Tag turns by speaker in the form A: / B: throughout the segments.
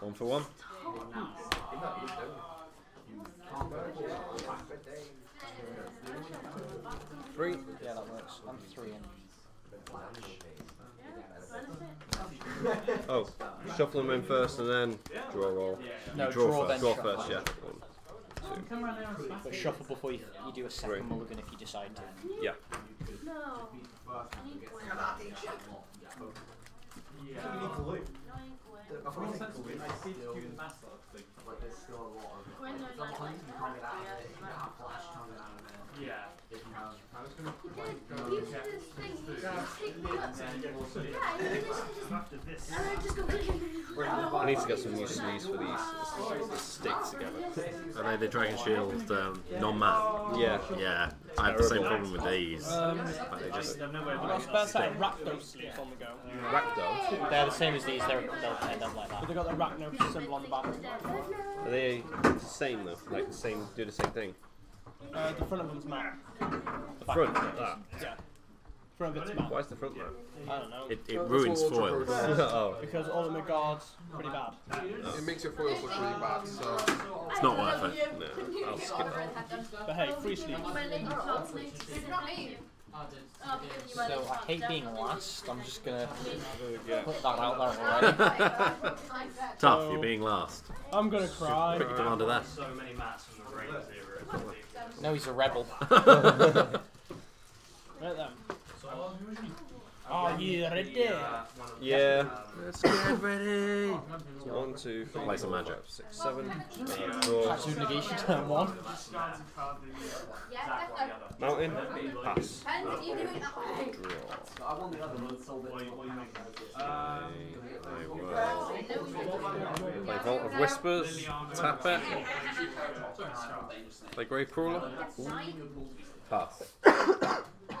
A: One for one. Three? Yeah, that works. I'm three in. oh, shuffle them in first and then draw roll. No, draw, draw, first. Draw first,
B: yeah.
C: But shuffle before you, you do a second right. mulligan if you decide to. Yeah. No.
D: Yeah. yeah. I need to get some new sleeves for these, sticks together. Are they the Dragon Shield um, non-man? Yeah. Yeah. I have the same problem with these. Um, they just I was about to say Rakdos sleeves on the go. Rakdos?
C: They're the same as these, they're, they'll end up like that. But they got the Rakdos symbol on the back. Are they the
B: same though? Like the same, do the same thing?
C: Uh, the front of them's matte.
B: The front? That. Ah.
C: Yeah from its mouth. Why is the front load? I don't know. It, it ruins foil. oh. Because all of my guards pretty bad. It makes your foils look really bad, so...
D: It's not worth it. No, I'll skip that. But hey, free sleep. Oh, so I hate being last. I'm just gonna put that out there already. Tough, you're being last. I'm gonna cry. Quick demand of
A: that.
C: No, he's a rebel. right
E: then. Oh, you ready? Yeah. yeah. Let's get ready. One, two, three, Play some magic. Five, six, seven, eight, four. Two negation turn one. Mountain. Pass. Draw.
A: Play Vault of Whispers. Tap it. Play Gravecrawler. Pass.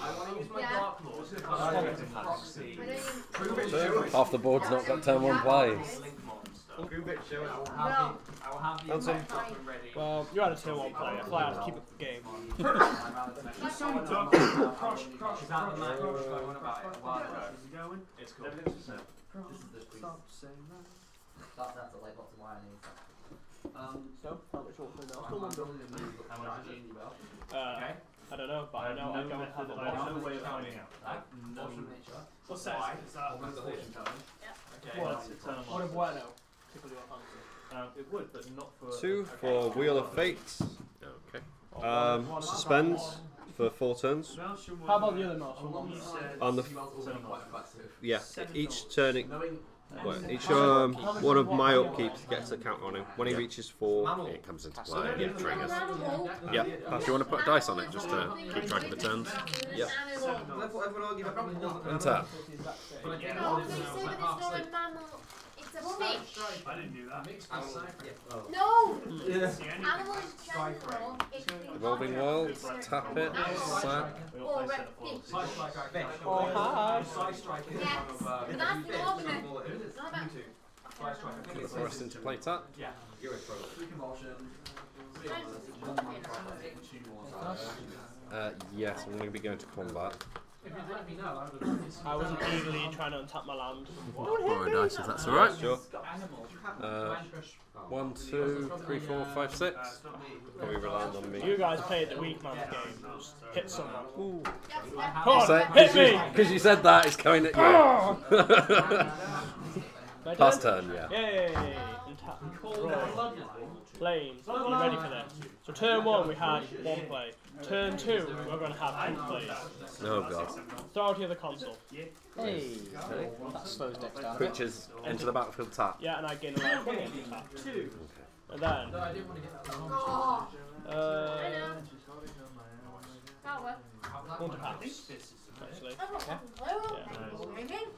D: I want to use my yeah. dark lords to proxy. Half the board's
C: not got turn one plays. Well, you're out of tier one player. Fly out, keep up the game. Crush, crush, is that the you It's cool. Stop
B: saying that. That's down to like lots of wine Um, so, how much
E: water now? How much is
C: it? Uh, okay. I don't know, but I, I know I don't have a lot of no way of finding out. I have no
D: What's that? Why? Is that a fortune telling? Yeah. Okay. What? What um, a bueno.
C: Particularly on hunting. Um, it would, but not for... Two okay. for Wheel of Fate. Okay. Um, suspend for
D: four turns. How about the other marshal? On the... Yeah, each turn it... Knowing
C: but each um, um, one of my upkeeps
B: gets a count on him. When he reaches four, it comes into
A: play. Yeah. triggers. yeah, Do you want to put a dice on it just to keep track of the turns?
E: Yeah. Tap.
D: Double I
C: didn't do that. Mixed with cipher. No!
E: Yeah. Animal is general. Revolving world, tap it, slap. Or
C: Or hard. Yes, but that's the ultimate. not about...
A: into play tap. Yeah. Uh, yes, I'm going to be going to combat.
E: I
C: wasn't eagerly trying to untap my land. Don't hit me. dice, if that's alright. Sure. Uh, one, two, three, four, uh,
A: five, six. Are we relying on me? You guys
C: played the weak man's game. Hit someone. Ooh. Come on, say, hit me! Because you said
A: that, it's coming at you.
C: Last turn, yeah. Yay! Untap. You ready for that? So turn one, we had one play. Turn two, we're going to have two plays. oh god. Authority here the console. Hey. That slows down. Creatures into the battlefield tap. Yeah, and I gain a life from tap. Two. And then. Uh.
E: one.
D: to
C: pass. Actually. Yeah.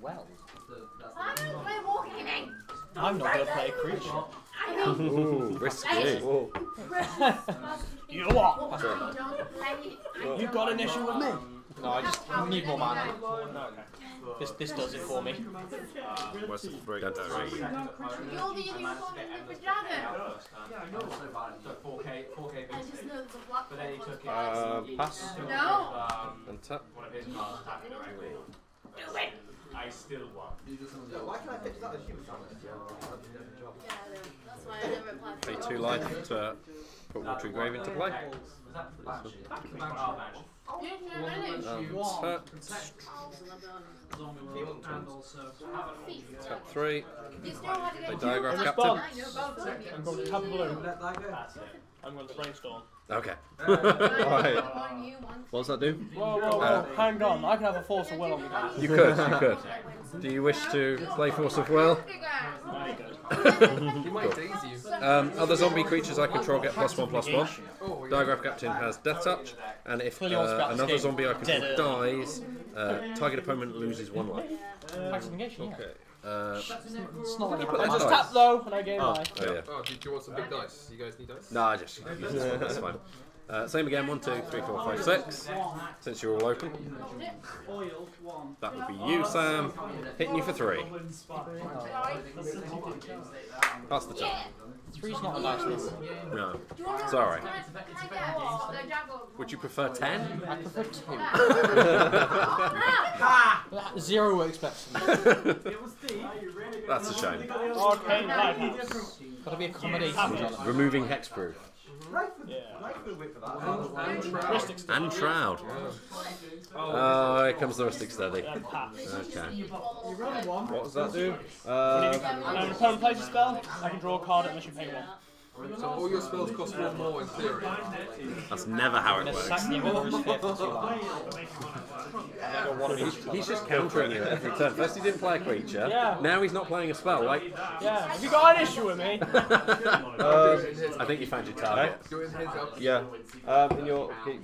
C: Well. I'm
D: not going to play a creature. I mean, Ooh, risky.
C: you what? Sure. You got an issue with me? No, I just need more mana. This this does it for me. Uh, Where's the break? That's right. you Yeah, I know. So bad.
A: 4K, 4K. But then he took it. pass. No. And tap.
E: Do it.
A: I still
C: won. Why can I pitch that as human Yeah. Pay two
A: life to put Watering Grave into play.
E: tap. three. They Diregraf Captain. Tableau.
C: I'm going to brainstorm.
A: Okay. Alright. What does that do? Whoa, whoa, whoa. Uh,
C: Hang on, I can have a force of will on me. You could, you could. Do you wish to play force of will?
D: cool. um, other zombie creatures I control get plus one, plus one.
A: Diregraf Captain has death touch, and if uh, another zombie I control dies, uh, target opponent loses one life.
D: Okay.
A: Uh, It's not like i just dice. tapped low and I gave Oh, my. Oh, yeah.
D: Oh,
E: do, do you want some big dice? You guys need dice? No, I just that's fine.
A: Uh, same again, one, two, three, four, five, six. Since you're all open.
C: That would be you, Sam. Hitting you for three.
E: Pass the top. Three's not a nice list. No. Sorry. Would you prefer ten? I
A: prefer two. Zero works best That's
D: a shame. Gotta be accommodating.
A: Removing hexproof.
C: Right for, yeah. right for the that. and, and, Trout. And Oh, oh here comes the Rhystic Study. Okay. What does that do? Uh, when um, an opponent plays a spell, I can draw a card unless you pay one. So all your spells cost one more in
E: theory.
A: That's never how it works. he's just countering you every turn. First he didn't play a creature. Yeah. Now he's not playing a spell. Like, yeah. Have you
C: got an issue with me? um,
A: I think you found your target. Yeah. Um, in your. Okay.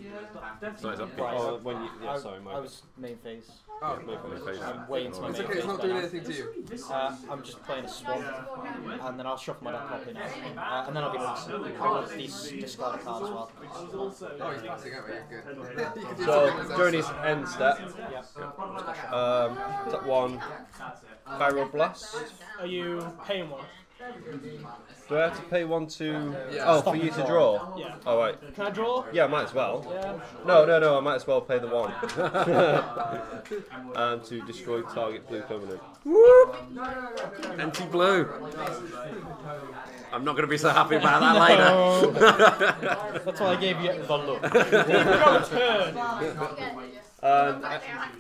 A: Sorry, it's up.
C: Oh, when you, yeah, sorry, my. I was main phase. Oh, yeah, main I'm way into my it's main okay, phase. It's not doing anything to you. Uh, I'm just playing a swamp, and then I'll shuffle my deck up in, uh, and i will be awesome. Bring up these discard cards as well. Oh, he's passing over, you're good.
B: so, Journey's end step. Yep. Um, step one, Viral Blast.
C: Are you paying one?
B: Do I have to pay one to? Yeah. Oh, Stop for you to draw. Yeah. oh, right. Can I draw? Yeah, I might as well. Yeah. No, no, no. I might as well pay the one. and to destroy target blue permanent.
E: Whoop! Anti blue. I'm not going to be so happy about
D: that later. That's why I gave you the look. Your turn. Um,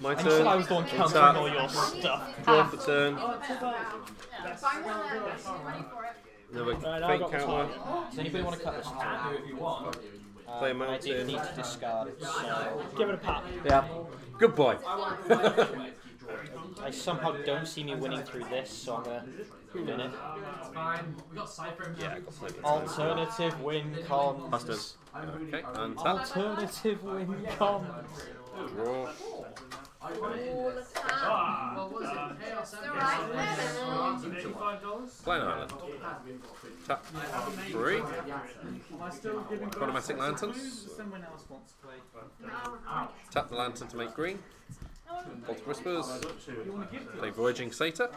D: my turn. I was the one counting all your stuff. Draw for turn. No, Another right, fake counter. Does anybody want to cut this?
C: Do it Play a um, mountain. I need to discard it, so... Give it a pop. Yeah. Good boy. I somehow don't see me winning through this, so I'm gonna minute.
E: It's fine. We got Cypher yeah.
C: Alternative win comms. Masters. Okay, and tap. Alternative
D: win comms. Draw. Plain Island. Tap three. Chromatic Lanterns.
A: Tap the lantern to make green.
E: Both Whispers.
A: Play Voyaging Satyr.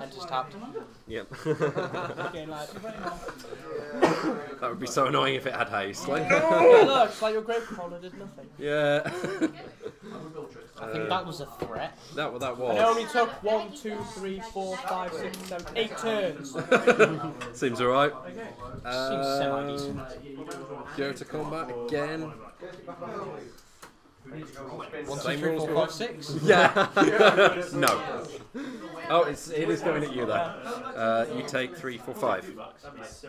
A: And just tapped him under. Yep. that would be so annoying if it had haste. Like, no!
C: Look, it's like your Gravecrawler did nothing.
A: Yeah. I think that was a threat. Uh, that that was. And it only
C: took one, two, three,
D: four, five, six, seven, eight turns. Seems alright. Um, Seems semi decent. Go to combat again. Same rules, One, two, three, four, five, six. Yeah. no. Oh, it's,
A: it is going at you though. Uh, you take three, four, five.
D: That's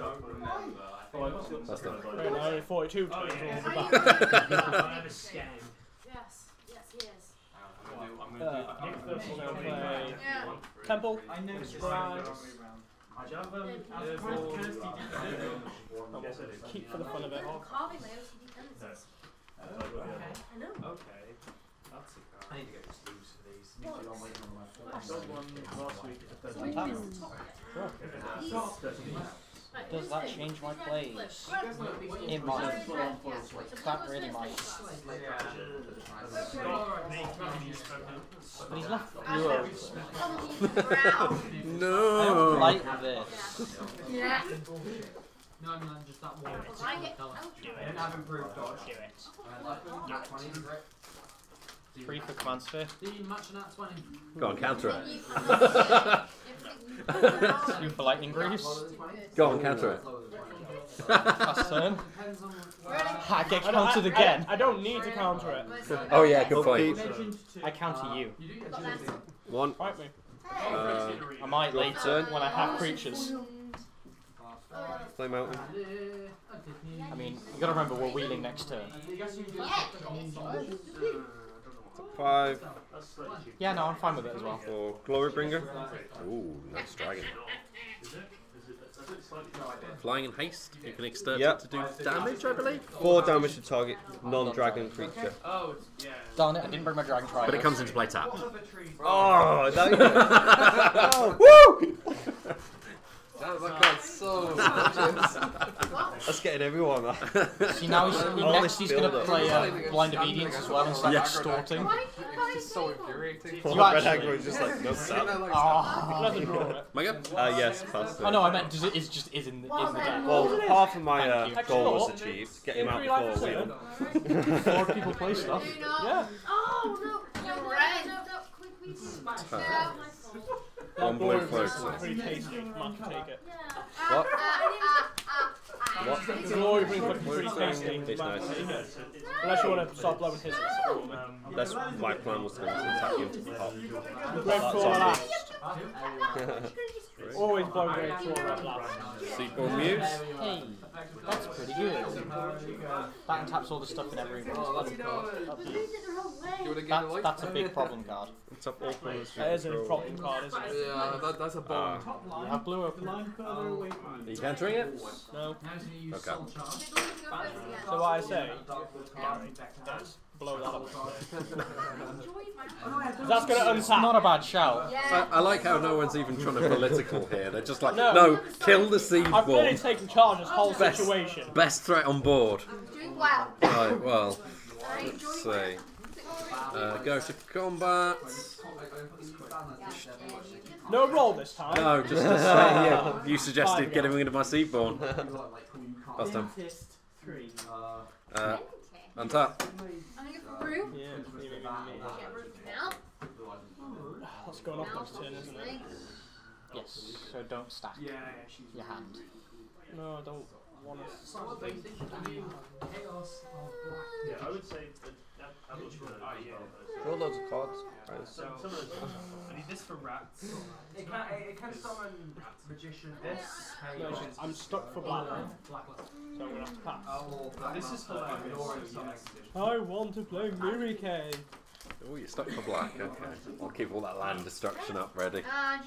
D: done. Forty-two. Oh, yes,
C: yes, he uh, Temple.
D: Keep for the fun of it. I know. Okay. That's a card. I need to get for these. i one last week So we Sure. Okay, Right, Does that change my play? It might. place? That really might- But he's left No. I like this. Yeah. No, no, just that one. Do it. I, do I don't have improved dodge. Do it. Uh, do it. 20,
C: right? for command sphere. Do Go on, counter it.
D: Two for Lightning Greaves. Go on, counter it. Last turn. I get countered again. I don't
C: need to counter it. Oh yeah, good point. I counter uh, you.
B: One. Fight me. Uh,
C: I might later when I have creatures.
D: Play Mountain. I mean, you gotta remember we're wheeling next turn. Five. Yeah, no, I'm fine with it as well. For Glorybringer. Ooh, nice dragon. Flying in
A: haste, you can extend. yep. to do
C: damage, I believe. Four damage to
D: target non-dragon creature. Oh, yeah.
C: Darn it, I didn't bring my dragon triangle. But it comes into play tap. Oh, that, oh woo! That was like so. That's
D: getting
B: everyone. That. See now he's next he's gonna play uh, blind obedience as well instead yeah. of extorting.
E: so infuriating.
B: Well, Red actually... just like no stop. Oh. My god. Uh, yes, pass. Oh no, I meant
C: just, it's just is in the,
E: is in the deck. Well, half
C: of my uh, goal was achieved. Get him out before we. Four people play stuff. Yeah.
D: Oh no! No, no, no, no, no, no, no, no, no, no, no, no, no, no, no, no, no, on blue flakes. Pretty
C: What?
D: What? Glory It's nice.
C: Unless you want to start blowing hisses. Um, that's my plan was to attack you into the pop. Red claw last. Always blow red claw last. Seedborn Muse?
D: that's pretty good.
C: That taps all the stuff in every room. Oh, that's That's, that's a big problem card. It's up all corners. That is a problem card, isn't it? Yeah, that, that's a bomb. Uh, Top line. I blew up. Line further um, away from you. You can't drink it? No. Okay. So what I say, Gary, blow that up. that's going to untap. It's not
A: a bad shout. Yeah. I, I, like how no one's even trying to political here. They're just like, no, no kill the seed I've one. really
C: taken charge of this whole best, situation.
A: Best threat on board.
E: I'm doing well. Right, well, let's see. Uh, goes
A: to combat. No
C: roll this time. No, just to say, yeah, you suggested getting rid of my Seedborn. Last time. Uh, untap. I'm gonna for Brew. Yeah, going off this turn, isn't it? Yes, so don't stack
D: your hand.
C: No, I don't want to.
E: Yeah, I would say loads of cards. Right. So, I need this for rats. It can,
C: it, can summon magician. This. No, I'm stuck for black. Black.
D: So we're gonna have to pass. Oh, black this is hilarious.
C: I want to play Merieke.
A: Oh, you're stuck for black. Okay, I'll keep all that land destruction up ready. Ah,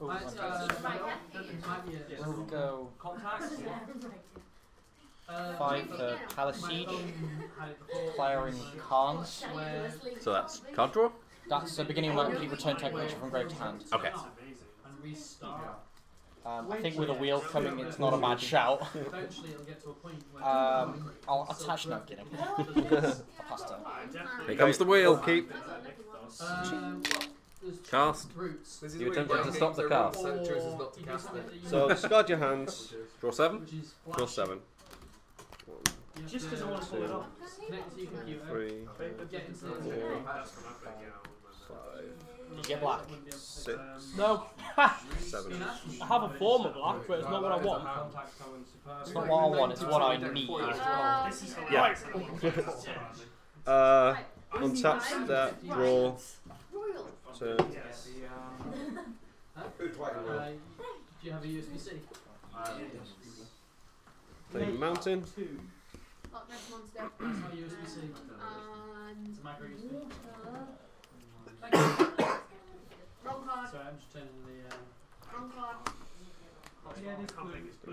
C: Let's uh, go.
E: Contacts. Five for Palace Siege. Clearing Khans. So that's card draw? That's the beginning of my
C: return type creature from grave to hand. Okay. Um, I think with a wheel coming, it's not a bad shout.
A: um, I'll attach no get him. pasta.
D: Here comes the wheel. Keep. Um, cast. You attempted to stop the cast. So discard your hands. Draw
A: seven. Draw seven. Just because I want to pull it off. Three, get four, five.
C: Did you get black? Six. No. seven. I have a form of black, but it's not what I want. It's not what I want, it's what I need. Yeah.
B: uh, untap that, draw. Turn. do
C: you have a USB-C? Uh,
B: yes. Mountain. Two.
D: Oh, next That's how
B: USB C. And it's a micro USB.
E: Water. Wrong card. Sorry, I'm just turning the. Um, uh,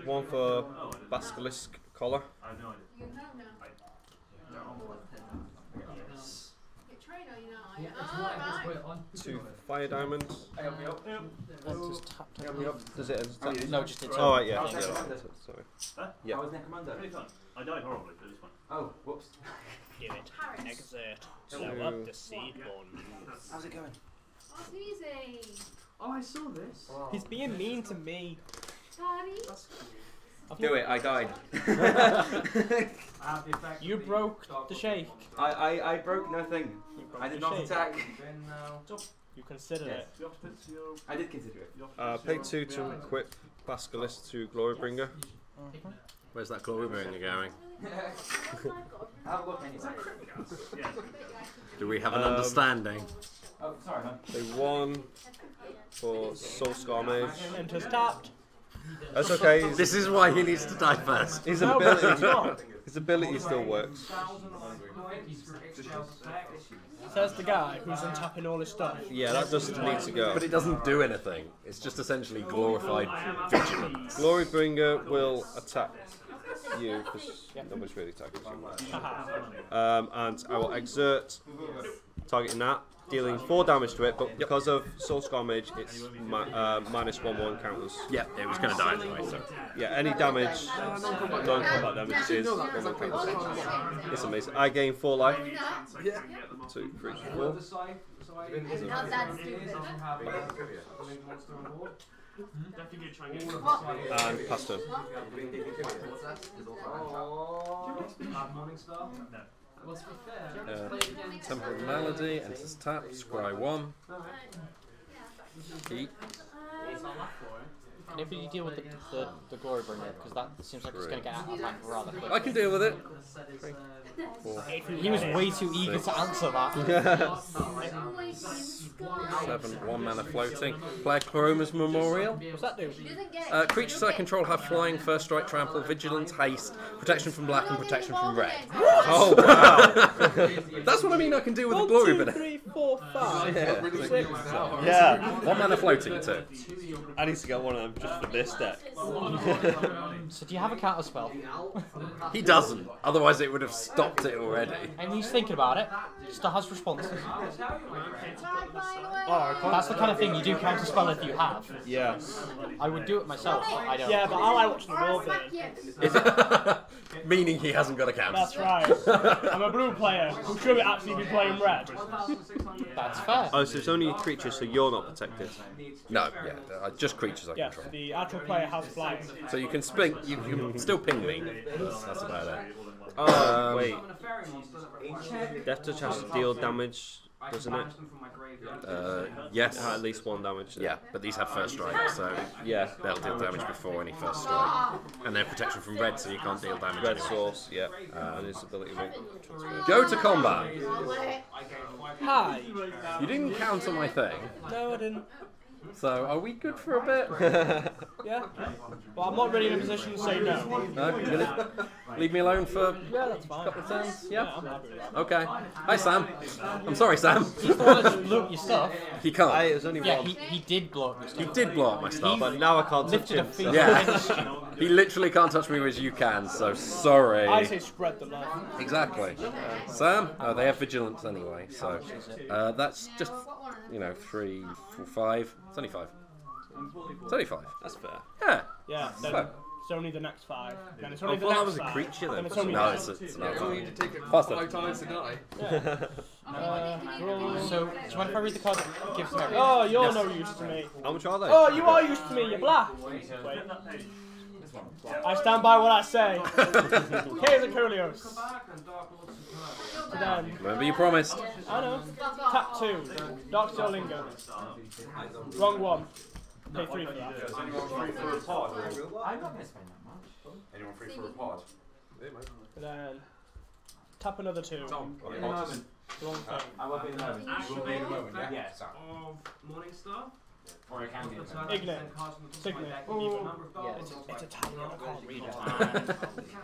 B: Wrong card. One for basilisk collar. I have no idea. You know now.
C: Oh,
D: Two fire diamonds.
C: help me up. help me up. Does it? Oh, yeah, no, just it's. Oh, right, yeah.
D: Sorry. Yeah. I was Necromancer? I died horribly, for this one. Oh, whoops. Give it. Exert. Blow up the seed one. How's it going?
E: Oh, it's easy. Oh, I saw this. He's
C: being mean to me.
E: Daddy? That's cute.
C: Do it, I died. Um, you broke the shake. I, I, I broke nothing. Broke I did not shake. attack. Uh, you considered yes. it. I did consider it. Uh, pay two to equip
B: Pascalist to
A: Glorybringer. Mm -hmm. Where's that Glorybringer going?
E: Do we have an um,
B: understanding?
E: Oh, sorry, man. They won
B: for Soul Scar Mage. And
E: just tapped. That's
B: okay.
C: This
A: is why he needs to die first. his ability, his ability still works.
D: Says the guy who's untapping
C: all his stuff. Yeah, that doesn't need to go. But it doesn't
A: do anything. It's just essentially glorified vigilance. Glorybringer will attack you because nobody's really attacking you.
B: Um, and I will exert targeting that, dealing 4 damage to it, but because of Soul mage, it's mi uh, minus 1 1 counters. Yeah, it was going to die anyway, so. Yeah, any damage, non combat damage is 1 1 counters. It's amazing. I gain 4 life. 2,
C: And pasta.
E: Uh, Temple of Malady, enters tap, scry 1. Eat.
C: Can you deal with the, the, the glory burner, because that seems like it's going to get out of hand rather quickly. I can deal
D: with it. Three, he was way too eager six, to answer that.
A: Seven, one mana floating. Black Akroma's Memorial. What's that do? Uh, creatures I control have flying, first strike, trample, vigilance, haste, protection from black, and protection from red. What? Oh, wow. That's what I mean I can deal with one, the glory burner. three, four, five, yeah. six. Yeah. One mana floating, too. I need to get one of them. Just for this deck. so
C: do you have a counter spell? he
A: doesn't. Otherwise, it would have stopped it already.
C: And he's thinking about it. Still has responses. Oh, That's the kind of thing you do counter spell if you have. Yeah. I would do it myself, I don't. Yeah, but I'll watch the world
A: Meaning he hasn't got a counter. That's
C: right. I'm a blue player who should actually be playing red.
A: That's fair. Oh, so it's only creatures,
B: so you're not protected. No, yeah, uh, just creatures I yeah.
C: control the actual player has flags. So you can sping, you can still ping me. That's about it. Oh, um, wait. Death touch has to deal
A: damage, doesn't it? Uh, yes. Uh, at least one damage. Yeah, but these have first strike, so yeah, they'll deal damage before any first strike, and they're protection from red, so you can't deal damage. Red source, yeah, um, and his ability. Go to combat.
C: Hi. You didn't count on my thing.
A: No, I didn't. So are we good for a bit? yeah. but I'm not really in a position to say no. No, really? Leave me alone for yeah, that's fine. a couple of turns. Yeah. Okay. Hi, Sam. I'm sorry, Sam. He's your stuff. He can't. I, it was only Yeah, he, he did blow up your stuff. You did blow up my stuff. But now I can't touch him. so- you. Yeah. he literally can't touch me, as you can. So sorry. I say spread the love. Exactly. Sam. Oh, they have vigilance anyway. So uh, that's just you know, three, four, five. It's only five. It's only five. That's fair.
E: Yeah. Yeah. Then so.
C: It's only the next five. Then it's oh, only the next was a creature then. then it's only no, it's, it's, it's not. You only need to take it Faster. five times to die. Yeah. uh, so, do you mind if I read the card that gives them Oh, you're yes. no use to me. How much are they? Oh, you are used to me, you're black. Wait. I stand by what I say. Here's a Coleos.
E: Then. Remember you promised. I know. Tap two. Dark Lingo.
C: Wrong one. Pay three for that. anyone free for a pod? I'm not going to spend
D: that much. Anyone free for a pod?
C: Then. Tap another two. Tom, in the moment. Wrong thing. I will be in the moment. yeah? Yeah, sorry.
D: Of
B: Morningstar? Or it can be. Ignite. Signet. Oh, It's a,
C: tiny little card.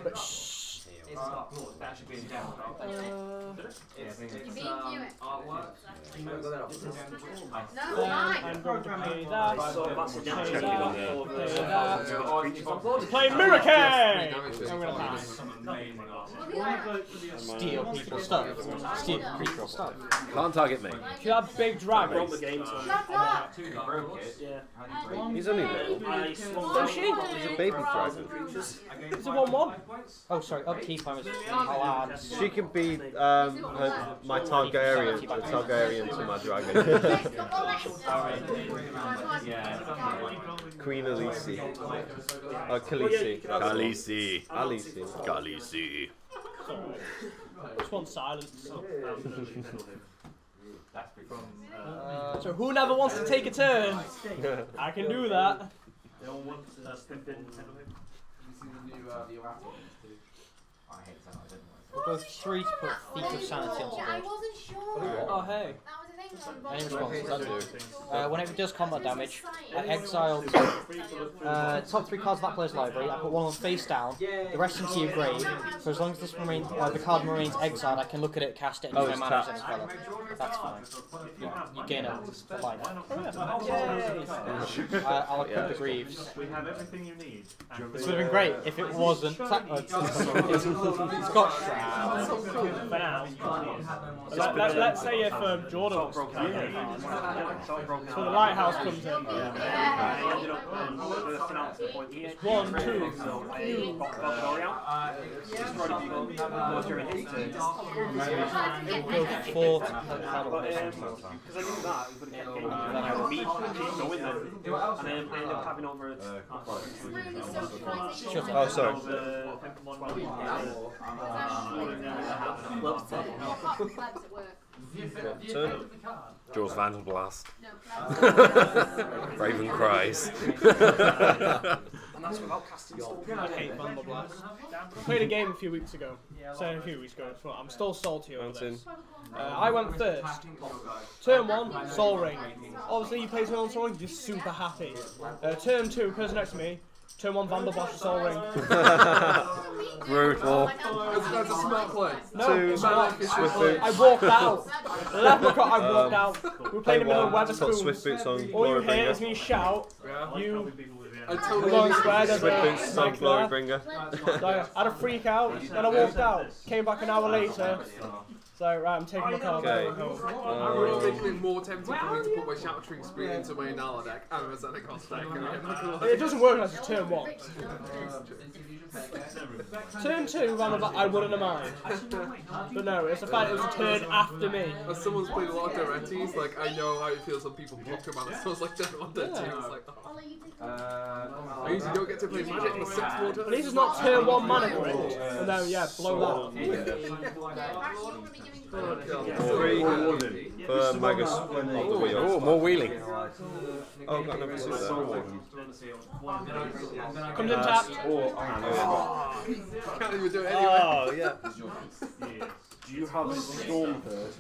C: but shh. It's up north. That should be in down. Uh,
D: yeah, it's, it's um, artwork. This is no, mine. I'm going to pay that. I saw that's a damage. Check it out.
C: Play Miracade. I'm going to pass. Steal
A: people stuff. Steal people stuff. Can't target me. Club big
C: dragon.
D: Roll uh, the He's only little. Oh shit! He's a baby
C: dragon. It's a one one? Oh sorry. Upkeep. She can be
B: um, her, my Targaryen, the Targaryen to my dragon.
D: Queen Elise. Oh,
B: Khaleesi. Khaleesi. Khaleesi. Khaleesi.
C: Just want silence. Uh, so never wants to take a turn, I can do that. Uh,
E: hate that. I didn't like it. three to put Thief of Sanity on onto I wasn't sure. Oh, hey. That
C: was any response, Uh, whenever it does combat damage, I exile uh, top three cards of that player's library. I put one on face down, the rest into your grave. So as long as this marine, uh, the card marines exiled, I can look at it, cast it, and oh, my mana That's fine. Yeah, you gain a, a Uh,
D: I'll equip yeah. the Greaves. We
C: have everything you need. This would have been great if it wasn't Shroud. Let's say if um, Jordan all broke down. Yeah. It's So
D: the lighthouse comes in. Yeah.
C: one, two, three.
D: Bulgaria. Four. Because I knew
C: that. But again, me keep going then. And then I Oh, sorry.
D: Turn Draws Vandal Blast. Raven cries. And that's without
A: casting I hate Vandal Blast. Played a game
C: a few weeks ago. So a few weeks ago. So I'm still salty over this. Uh, I went first. Turn one, Sol Ring. Obviously, you play Turn one, Sol Ring, you're super happy. Uh, turn two, person next to me. Turn one Vanderbosch Sol
A: Ring. Brutal. That's, a smart play. No, Two, it's
C: I walked out. Leprechaun, I uh, walked out. We were playing in the middle of Wetherspoon. Swift Boots on All you hear is me shout. You. I totally Lawrence Square, Swift Boots
B: on bringer. I had a freak out, then I walked
E: out. Came back an hour later. So right, I'm taking my card okay. back. I would have been more tempted for me to put my Shattering Spree into my Nala deck and my Xenagos deck. It doesn't work unless you turn one.
D: Turn two, round about, I wouldn't have mind. but
E: no, it's a fact it was a turn after me. As someone's played a lot of Diretti's, like, I know how it feels when people block them out. It smells like Dead on Dead 2. It's like, oh. Uh, I usually don't get to play
D: Magic in the sixth turns. At least it's not turn one mana grid. And then, yeah, blow that. Three for Magus. Oh,
E: more wheeling. Oh, got another super. Comes in
B: tapped.
A: Oh, I can't even do it anyway. Oh, yeah.
B: Do you have a storm bird?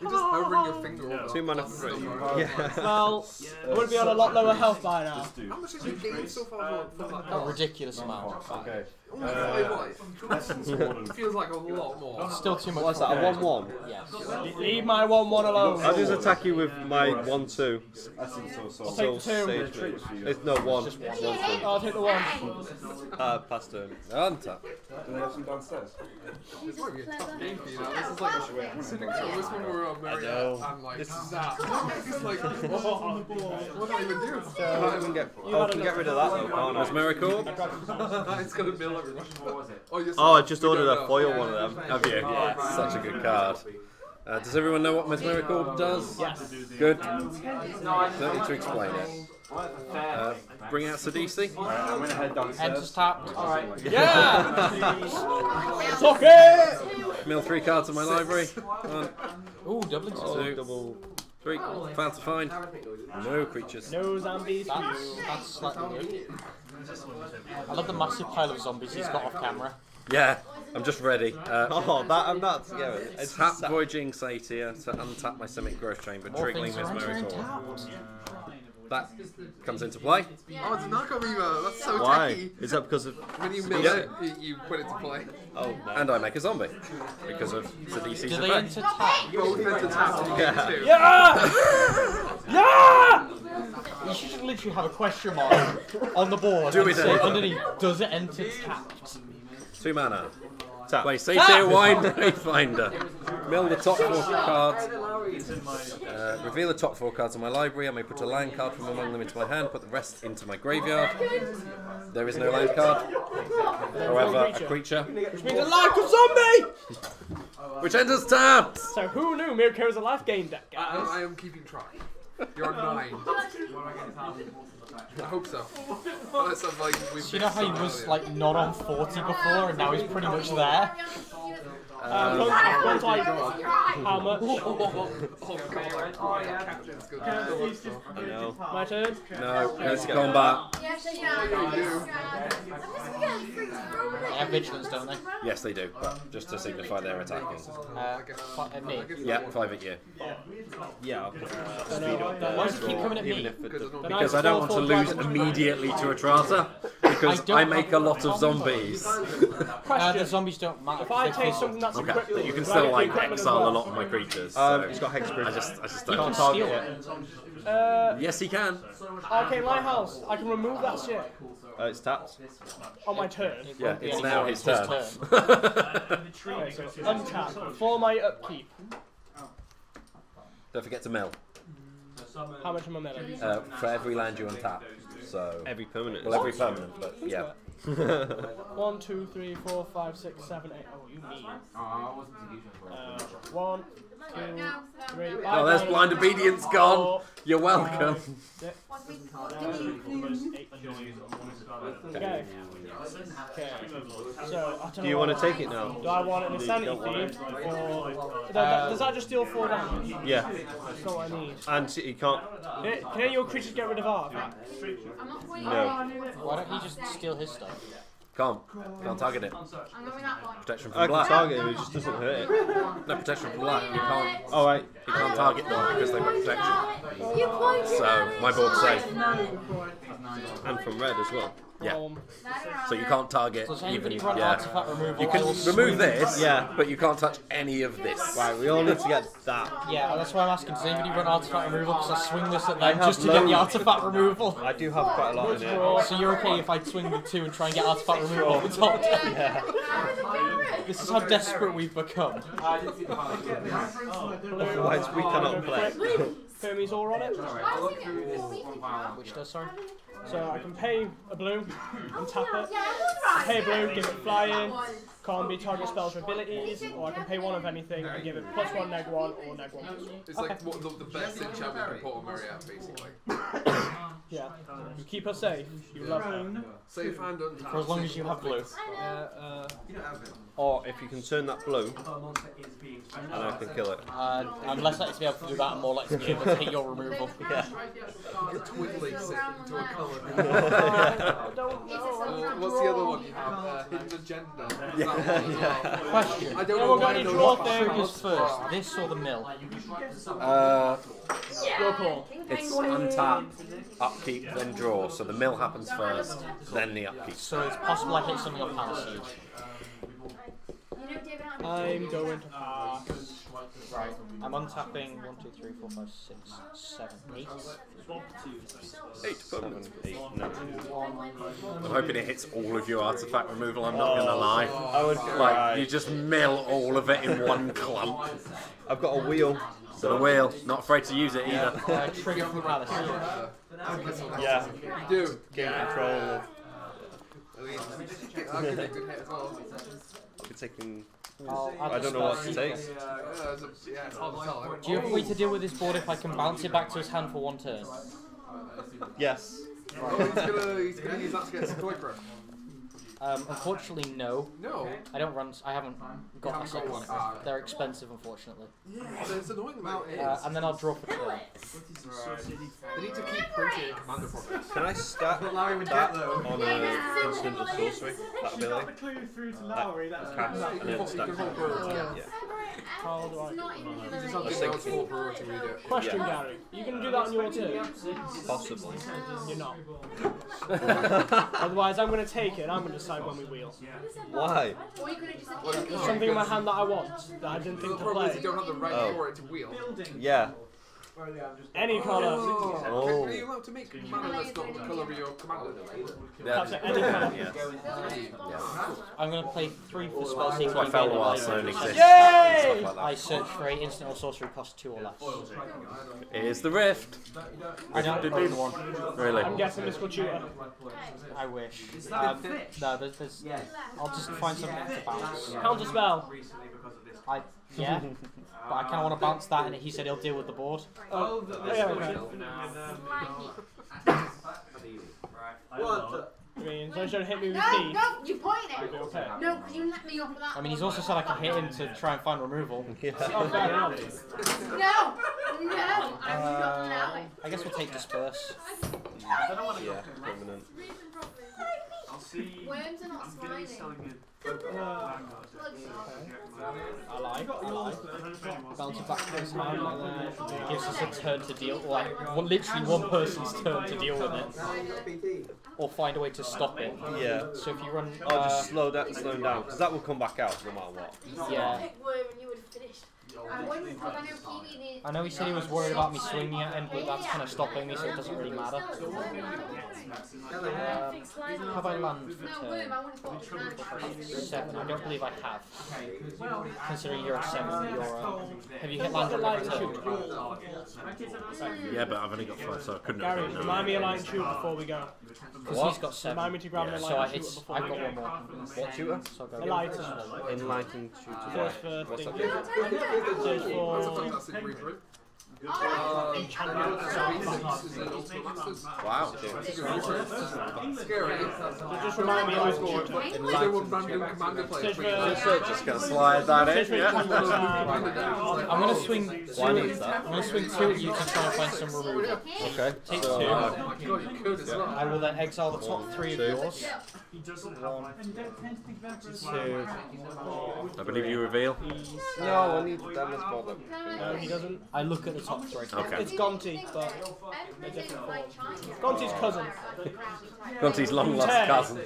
B: You're just hovering your finger yeah. over. Two mana for Yeah.
C: Well,
D: I would be on a lot lower health by now. How much you so far? a ridiculous amount. Okay. Uh, feels like a lot more. Still too
C: much. What's that? A one-one. Yes. Leave my one-one alone. I'll just attack you with my
B: one-two.
A: so I'll take two. Stage it's no
E: one. just one. one I'll take the one. Uh, pass turn. Anta. Do they have some downstairs? This Know? This is like a sitting this we is that. what do I
D: even doing? I can get. Oh, I can get rid of that though, can't Miracle.
E: It's gonna be ordered What was it? Oh, oh I just ordered a foil one of them. Have you? Yes. Such a good card.
A: Uh, does everyone know what Mesmeric Orb does? Yes. Good. Don't need to explain it.
D: Uh, bring out Sidisi. Right, Head just tapped. Alright. Yeah! Sock it! Mill three
A: cards in my library. One. Ooh, doubling oh, two. Double. Three. Fail to find. No creatures. No zombies. That's, that's slightly new.
C: I love the massive pile of zombies he's got off camera.
A: Yeah, I'm just ready. Uh, oh, that I'm not. Yeah, it's tap voyaging satyr to untap my Simic Growth Chamber, More triggering mesmeric orb. That comes into play. Oh, it's
E: Naka Reaver. Uh, that's so Why? Is that because of when you mill it, you- put it to play. Oh, no. and I make a zombie because
A: of the
C: DC's Do they effect.
E: enter tap? Both tap Yeah!
C: Yeah! You should literally have a question mark on the board Do and it say underneath, does it enter tapped?
A: Two mana. Tap. Play CC Wind Wayfinder. Mill the top four cards.
C: Uh,
A: reveal the top four cards in my library. I may put a land card from among them into my hand, put the rest into my graveyard. There is no land card. However, a creature. Which means a life of zombie! Which enters tapped! So who knew Mirko was a life game deck,
C: guys? I, I
E: am keeping track. You're nine. I hope so. Unless i like. Do you know how he was
C: like not on 40 before and now he's pretty much there?
E: Um, um how much. My turn? No,
A: let's go
D: combat. they have vigilance, don't they? Yes, they
A: do, but just to signify they're attacking.
E: Uh,
C: at me?
D: Yeah, five at you.
A: Yeah, I'll put uh, speed uh, up. Why does it keep coming at me? Because I don't want to lose immediately to Etrata, because I, I make a lot of zombies.
C: uh, the zombies don't matter. If I something that's that's okay. But you can still like exile a lot
E: of my creatures. Um, he's got hexproof. I just, I just don't. Can't target
C: it. Uh, yes, he can. Okay, Lighthouse. I can remove that shit.
B: Uh, it's tapped.
C: On my turn. Yeah, it's now his turn. untap for my upkeep. Don't forget to mill. How much am I milling? Uh, for every
A: land you untap. So every permanent. Well, every permanent, but yeah one,
C: two, three, four, five, six, seven, eight. Oh, you mean. Oh, I wasn't uh, One, Two, um, three. oh, there's blind obedience gone. You're welcome.
D: do you want to take it now? Do I want an insanity feed?
C: Or uh, does that just deal four damage?
D: Yeah.
B: That's what I need. And you can't.
C: Can your creatures get rid of art? No. Why don't you just steal his stuff?
A: Calm. Can't target it. I'm going that one. Protection from I can target it. it just doesn't hurt it. No protection from black. You can't. Alright. You can't target them because they've got protection.
E: You
D: so my board's safe. And
A: from red as well. Yeah.
D: So you can't target so even. Yeah.
A: You can remove this. Yeah. But you can't touch any of this. Right. We all need to get that.
C: Yeah. That's why I'm asking. Does anybody run artifact removal? Because I swing this at them just to get the artifact removal. I do have quite a lot in it. So you're okay if I swing the two and try and get artifact removal on the top? Yeah.
D: This is how desperate we've become.
C: otherwise we cannot play. Fermi's all on it. Which does, sorry? So I can pay a blue and oh, tap
D: it. Pay a blue, give it flying. Can't be target spells or abilities, or I can
C: pay one of anything and give it plus one, neg one, or neg one. It's like what, the, the best in champion can put on Marianne,
E: basically. yeah. You
C: keep her safe. You yeah. love her. Safe and untapped. For as long as you have blue. Uh, uh,
B: or if you can turn that blue,
C: and
E: I can kill it. Uh, I'm less likely to be able to do that, and more likely to be able to hit your removal. Yeah. You're twiddling it into a colour. Uh, what's the other one you have? Uh, Hinge Agenda. Yeah. Question. I don't know why I know triggers first, this or the mill? Uh, Go It's
A: untap, upkeep, then draw. So the mill happens first, then the upkeep. So it's
C: possible I hit something on Palisade. I'm going to uh, Right, I'm untapping 1, 2, 3, 4, 5, 6, 7,
D: 8. 8 permanent. Eight, I'm
A: hoping it hits all of your artifact removal, I'm not oh, gonna lie. I would, like, right. you just mill all of it in one
B: clump.
D: I've got a wheel. So the wheel, not afraid to use it either. Yeah. Uh, trigger from Yeah. You do. Gain control Oh, I'll be taking. I'll, i do not know what to take.
E: Uh, oh, do you want me to deal
C: with this board if I can bounce it back to his hand for one turn?
E: Yes. Oh, he's gonna, he's gonna use that to get
C: um, unfortunately, no. No. I don't run. I haven't got a second one. Ah, They're expensive, unfortunately. Yeah, it's annoying about it. Uh, and then I'll drop it there.
D: They need to keep
C: printing commander products. Can I start that though on uh, a instant of
D: sorcery? That ability? She clue through to uh, Lowry. That's cast. And then start. Yeah. How do I? Question, Gary. You can do that on your turn. Possibly. You're not.
C: Otherwise, I'm going to take it. I'm going to outside when we wheel. Why?
E: Something in my hand that I want that I didn't think to play. You don't have the right oh. for it to wheel. Yeah any oh. color. Oh. Are you allowed to make mana that's not the color of your commander? Yeah. Any color. Yeah.
C: I'm gonna play three for spell seeking. That's why Fellwar Stone exists. Yay! Like I search for a instant or sorcery plus two or less. It is the rift. I know. Did need one. Really? I'm guessing this will tutor. I wish. Um, no, there's, there's. I'll just find something to balance. Counter spell. I. Yeah. but I kind of want to um, bounce that, and he said he'll deal with the board. Oh, the, oh, yeah, okay. Um, what? I should hit me with no, teeth. No,
E: you point it. Okay. No, because you let me off that. I mean,
C: he's also said I can hit him to try and find removal. Oh, no,
D: no, I'm not allowing. I guess we'll take
C: disperse.
D: I don't want to go yeah, permanent. I'll see. Worms are not sliding. I like, I like. Bounce back first man there. Gives us a turn to deal, like, well, literally one person's turn to deal with it.
C: Or find a way to stop it.
B: Yeah. So if you run... Uh, I'll just slow that, slow down, because that will come back out no matter what. Yeah.
D: I know he said he was worried about me swinging at him, but that's kind of stopping me, so it doesn't really matter. Uh, have I landed
C: for turn? Seven. I don't believe I have. Considering you're a seven, you're uh, a... Have you hit land on turn? Yeah, but I've only got five, so
D: I couldn't Gary, have remind me a light shooter before we go. Because he's got seven. Remind me to grab yeah. an so I, it's, I've got one more. What shooter? So I'll go Enlightened. Enlightened shooter. First, first, What's up?
C: There's four group.
E: Wow. Scary. Just remind me I
A: scored. Just gonna slide that in.
E: I'm gonna swing two. I'm gonna swing two at you to try and find some removal.
D: Okay. Take two. I will then exile the top three of yours.
C: two. I believe you reveal. No, I need the damage bottom. No, he doesn't. I look at the top top three. Okay. It's Gonti, but Gonti's cousin. Gonti's long lost cousin.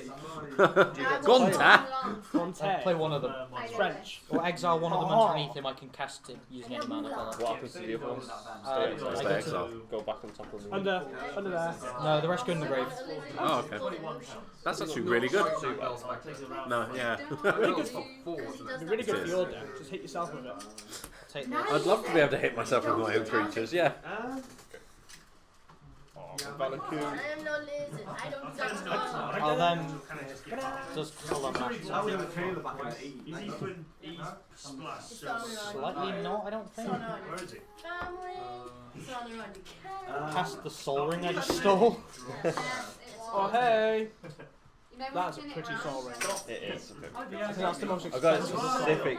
D: Gonta? Gonta. Play one of them. It's French. Or exile one of them oh. underneath him. I can cast
C: him using any mana. What happens to the other ones? Stay, uh, stay exile. Go back on top of them. Under, under there. No, the rest go in the grave. Oh, okay. That's actually really good. No, yeah. really good for, really good for your deck. Just hit yourself with it take no, I'd love to be able to hit myself with my own creatures, yeah. Oh, yeah, I am
D: not losing. I don't touch I'll then
A: um,
C: just color match. back in
D: the splash. Slightly not, I don't think. Where is he? Family. It's on the uh, Past the soul oh. ring I just stole. oh, hey! That's a pretty
C: solid. ring. It is. Okay. Oh, yeah, that's the I've got a specific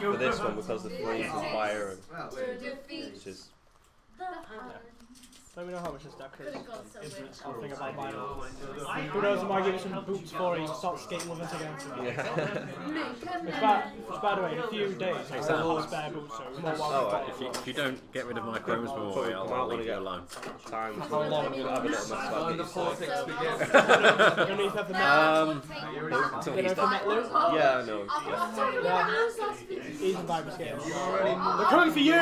C: for this one because
D: the freeze and fire, which is. Yeah. Let me know
C: how much this deck is. about Who knows, I might give some boots for you to start skating with us again. by the way, in a few days, I'll exactly. spare boots, so oh,
A: right. if, you, if you don't get rid of my chromes before, I'll, I'll leave you alone. Time. How long have it on You need to have the
C: Yeah, I know.
D: They're coming for you!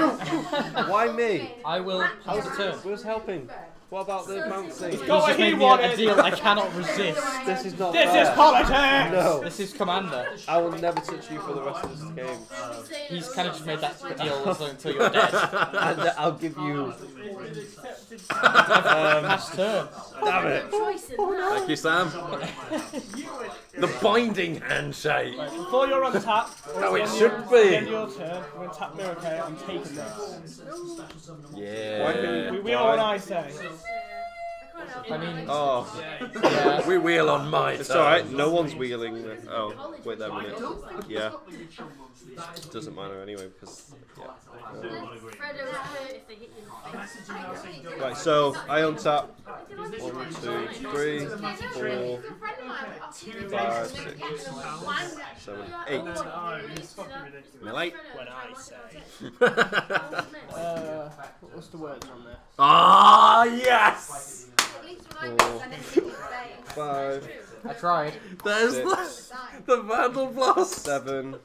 A: Why me? I will. the turn? shopping.
B: What about the mount scene? He's got what he wanted. A deal I cannot resist. this is not. This fair. is
C: politics. No. This is commander. I will never touch you for the rest of this game. Uh, he's kind of just made that deal until you're dead. and uh, I'll give you.
D: um, Last turn. Damn it. Oh, no. Thank you, Sam.
A: The binding handshake. Right, before you're on tap, no, it should your, be. Then your
C: turn. We're gonna tap Miracle and take this. Yeah. We, we are what I say.
D: I mean, Oh, yeah. we wheel on my it's alright, no
B: one's wheeling. Oh, wait there a minute. Yeah. Doesn't matter anyway,
D: because. Yeah. Right, so I untap. One, two, three, four,
B: five, six, seven, eight. Melee. When I say. uh,
C: what's the words on there? Ah, yes! four, five. I tried. There's the, the Vandal Blast. Seven.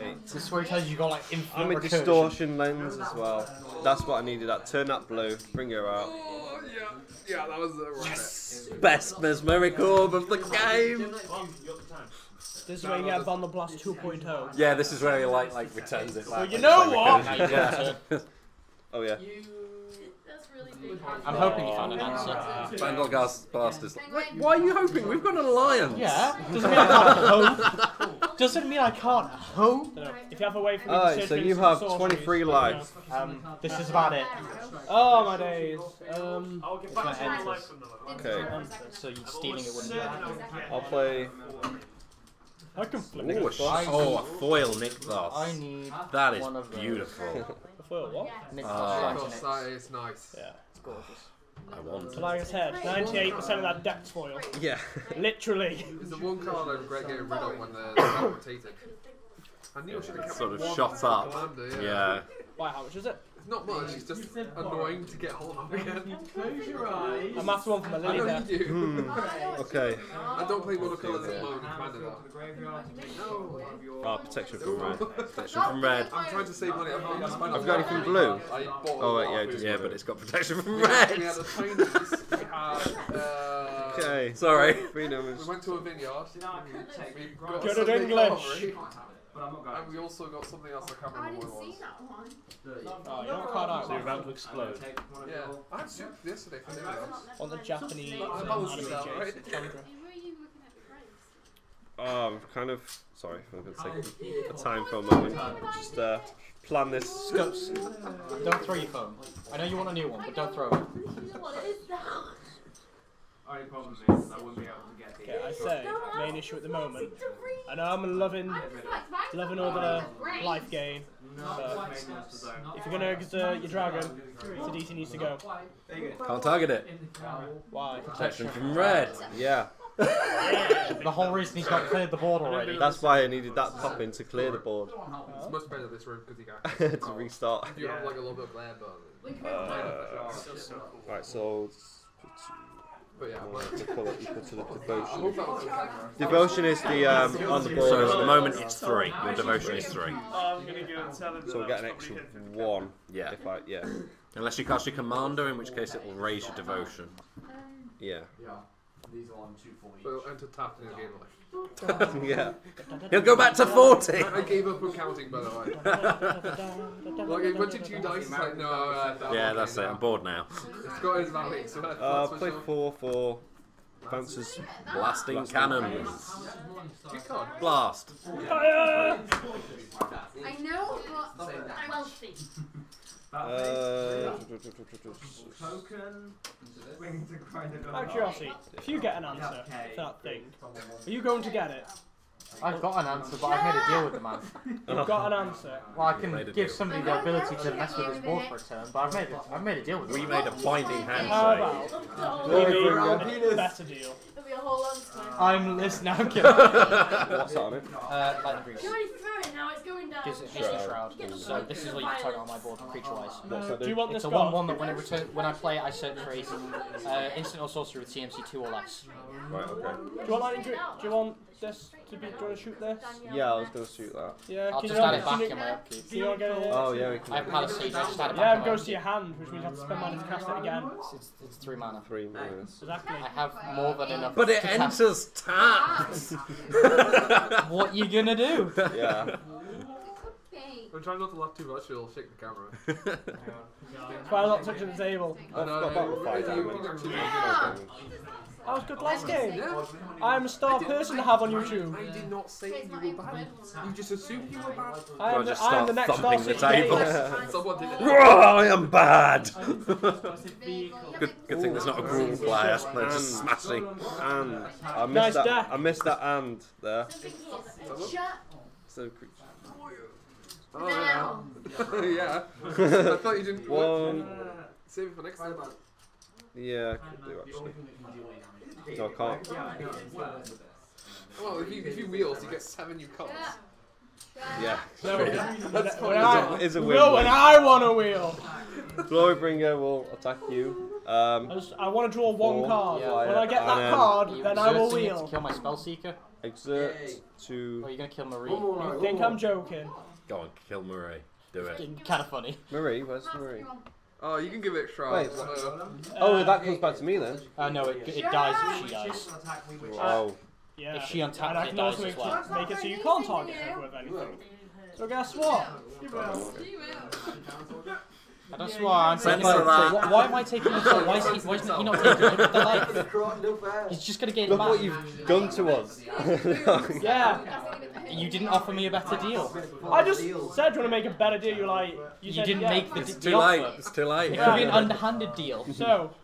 C: Eight. This way tells
E: you got like infinite I'm a distortion
B: lens as well. That's what I needed. That turn that blue. Bring her
A: out.
E: Oh, yeah, yeah, that was the right yes. Best
A: mesmeric orb of the
E: game.
D: This is where you get Vandal Blast
C: 2.0. Yeah, this is where he like like
B: returns it. Back well, you know what? yeah. oh
D: yeah. I'm hoping you found an answer. Bandel bastards. Wait,
E: why are you hoping? We've got an
D: alliance.
C: Yeah. Doesn't mean I can't hope. Doesn't mean I can't hope. If you have a way for me Alright, so you have 23 lives. Um, this is about it. Oh my days. Um, um, it's my end. Okay. So you are stealing it wouldn't work. I'll play. I can flip
D: Ooh, it. Oh, a
E: foil Nick I need. That is beautiful. foil. What? that ah. is nice. Yeah. It's gorgeous.
A: I
C: want.
E: So like I said, 98% of that deck foil. Yeah. Literally. It's the one card I regret getting rid of when the rotated. I knew I should have kept Sort of shot up. yeah. yeah. Why, how much is it? not much. It's just annoying to get hold of
D: again. Close your eyes. I'm after one from my I know there. you do. Hmm. Okay. I don't play watercolors at the moment.
E: Ah, protection
B: from red. Protection from
E: red. I'm trying to save money. I've got, i it from blue. Oh, right, yeah, yeah, but it's got protection from red. We had uh, okay. Sorry. We went to a vineyard. We Good at English. But I'm not going. And we also got something else. I can't I remember didn't what it was.
D: see that one. Oh, you're not caught so you're about to explode. Yeah, I
E: had soup yesterday for dinner. On the Japanese Something. was right?
B: Um, kind of. Sorry, I'm going to take a time for a moment. Just uh, plan this. don't throw your phone.
C: I know you want a new one, but don't throw
D: it.
E: Only problem is I wouldn't be able to get the. Okay, I say main issue at the moment. I know I'm loving, loving all the life
D: gain. But if you're gonna exert your dragon, Sidisi needs to go. Can't
C: target it. Why? Protection from red. Yeah. the
E: whole reason he got cleared the board already. That's why I needed that popping to clear the board. It's much better this room because he got to restart. You have like a little bit of glare, but. Uh,
B: Alright, so. But yeah, um, the
E: devotion. is the um, on the board. So at the moment it's three. Your devotion is 3 So we'll get an
A: extra one. Yeah. If I yeah. Unless you cast your commander, in which case it will raise your devotion. Yeah.
E: Yeah. These are on two for each. enter Taft and he'll yeah. He'll go back to 40. I gave up on counting, by the way. Like, I went two dice, like, no, uh, that Yeah, that's it. I'm bored now. It's got his valley, so Uh, play
B: sure. 4 for Bouncer's Blasting Cannons.
A: Blast. I know, but I'm
E: wealthy.
C: Actually, uh, if you get an answer for that thing, are you going to get it? I've got an answer, but I've made a deal with the man. You've got an answer. Well, I can give somebody the ability to mess with his board for a turn, but I've made a, I've made a deal with. We made a binding handshake. How about we made a better deal? It'll be a whole lunchtime. I'm listening. I'm kidding. What's on it? Uh, Lightning Greaves. It's already through. Now it's
D: going down. Gives it hasty shroud. So this is what you can target on my board, creature-wise. No, do you want it's this a one-one that when it return,
C: when I play, I search for uh, instant or sorcery with TMC two or less. Right. Okay. Do you want lightning? Do you want this to be going to shoot this? Yeah, I was going to shoot that. Yeah, I'll can just you add it back in my upkeep. Oh, yeah, we can. I have palisade, I just add it back. Yeah, it goes to your hand, which means I have to spend mana to cast it again. It's, it's, three mana. Three mana. Exactly. I have more than enough. But it enters taps! what you gonna do? Yeah.
E: I'm trying not to laugh too much, it'll shake the camera. yeah. That's why not touching the table. I know, I've
C: got battle fight. That was good last game. Yeah. I am a star
E: person to have on YouTube. I did not say you were bad. You just assumed you were bad. I am, the, I am the next star the table. I am
A: bad. good,
B: good thing there's not a gruel player. They're just smashing. And I missed nice that. Deck. I missed that and there. So creature.
D: Oh, now. yeah.
B: I thought you didn't. One.
E: Save it for next time.
B: Yeah, I could do actually. So I'll
E: Well, if you if you wheels, you get seven new colors. Yeah. that's I, is a wheel No, when
B: I
C: want a wheel.
B: Glorybringer will attack you.
C: Um, I, just, I want to draw one four, card. Yeah, when I get and that card, then I will wheel. To kill my spellseeker.
D: Exert
A: to. Oh, you're gonna kill
C: Marie. Oh, you think oh, I'm joking?
A: Go on, kill Marie. Do it. Kind of funny. Marie, where's Marie?
E: Oh, you can give it a
A: try. Wait. Uh,
E: oh, that comes back to me then. Uh, no, it, it dies if she dies. Wow.
C: Yeah. If she untaps it, dies. make, well. make it so you can't target her with anything. So guess what?
D: You will. You will. That's yeah, why I'm saying. So why, why am I taking the phone? Why, is he, why isn't he not taking it the leg? He's just going to get Look back. what you've done to
C: us. yeah. You didn't offer me a better deal. I just said, you want to make a better deal? You're like, you, you didn't yeah. make the, it's too late. offer. It's too late. It yeah. could be an underhanded deal. So,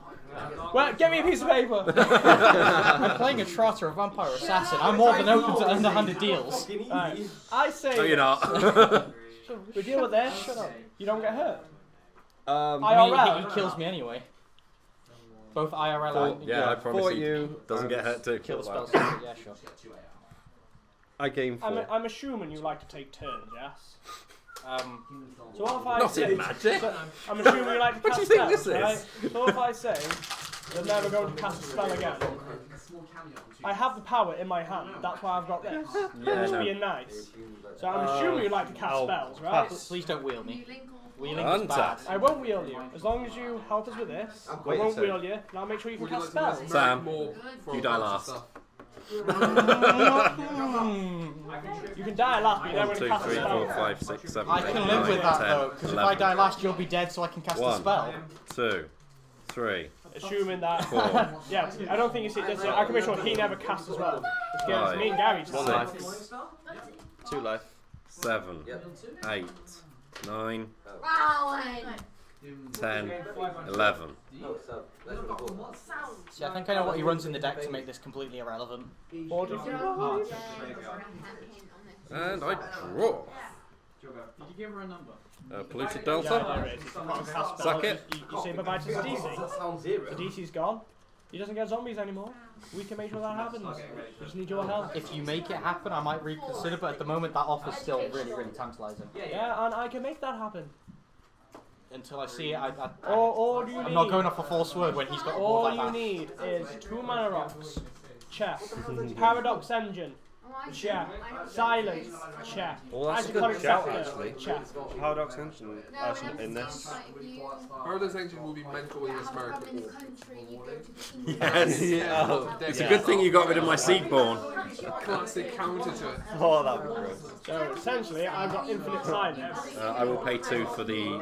C: well, get me a piece of paper. I'm playing a trotter, a vampire assassin. I'm more than open to underhanded deals. Right. I say. No, you're not. we deal with this. Shut up. You don't get hurt. Um, IRL. He, he kills me anyway. Both IRL for, and yeah, yeah, I promise for you doesn't get hurt to kill, the spells. yeah, sure. I game four. I'm, I'm assuming you like to take turns, yes. Um, so what if I Not say, in magic. So I'm assuming you like to cast What do you think spells, this is? Right? So if I say you're never going to cast a spell again. I have the power in my hand. That's why I've got this. Yeah, just no. being nice. So I'm assuming you like to cast oh, spells, right? Pass. Please don't wheel me. Wheeling is bad. I won't wheel you. As long as you help us with this, I won't wheel you. Now make sure you can cast spells. Sam, you die last. you can
D: die last, but you don't want to cast a spell. Four, five, six, seven, I
C: can live nine, with that, 10, though, because if I die last, you'll be dead, so I can cast One, a spell.
A: Two, three.
C: Assuming that. Four. yeah, I don't think you see this. I can make sure he never casts as well.
B: me and Gary just One life. Two life. Seven. Eight. 9,
E: 10, 11. See, I think I know what he runs in the deck to make
C: this completely irrelevant. And I draw. Did you give her a number?
D: Uh, polluted Delta. Yeah, Suck it. You, you see my badge is DC. So DC's
C: gone. He doesn't get zombies anymore. We can make sure that happens. We just need your help. If you make it happen, I might reconsider, but at the moment, that offer's still really, really tantalizing. Yeah, yeah and I can make that happen. Until I see it, I, I, I, all, you I'm need, not going off a false word when he's got all like you need is two mana rocks, chest, paradox engine, Chair. Silence. Chair. Well, that's a good shout, actually. Chair.
B: Paradox Engine uh, in this.
E: Paradox Engine will be mental in this market.
D: Yes. yeah. Oh, it's yeah. a good thing you got rid of my Seedborn. Classic counter to it. Oh, that would be great.
C: So, essentially, I've got infinite silence.
B: Uh, I will pay two for the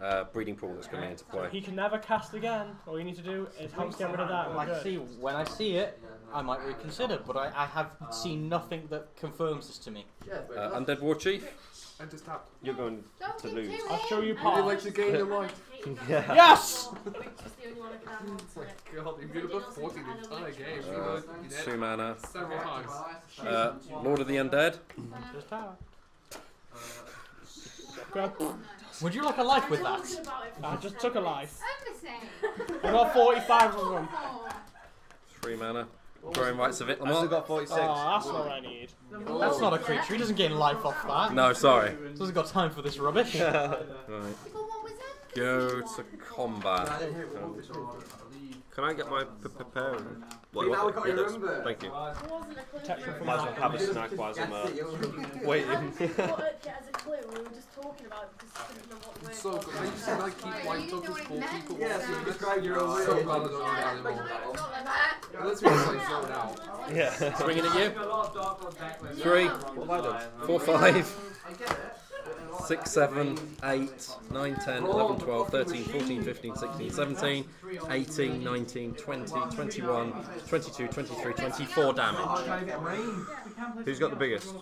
A: uh, breeding pool that's coming into play. He
C: can never cast again. All you need to do is help get rid of that. I see, when I see it, I might reconsider, but I, I have um, seen nothing that confirms this
A: to me.
E: Yeah, Uh, Undead War Chief, just
A: you're going Don't to lose. I'll show you
D: part. like to gain the right. Yes! two mana. Oh eh? uh, several times. Uh, Lord of the Undead.
A: Uh, just
C: Would you like a life with that? I just took a life.
D: There are 45 of
A: them. Three mana. Drawing rights of it. Lamar. I still got 46. Oh,
C: that's not what I need. That's not a creature. He doesn't gain life off that. No, sorry. He doesn't got time for this rubbish. right.
A: Go to combat. Can I get my preparing?
B: What, now got
E: yeah, your Thank you. Text Might as have a snack while
B: I'm uh, waiting. Um,
D: so good. I used to keep white up as people. Yeah, so you describe your own way. So glad I don't know that
E: anymore. Let's be like so now. Yeah. Swinging at you.
A: Three. Four, five. I get it. 6, 7, 8, 9, 10, 11, 12, 13, 14, 15, 16, 17, 18, 19, 20, 21, 22, 23, 24 damage.
E: Who's got the biggest?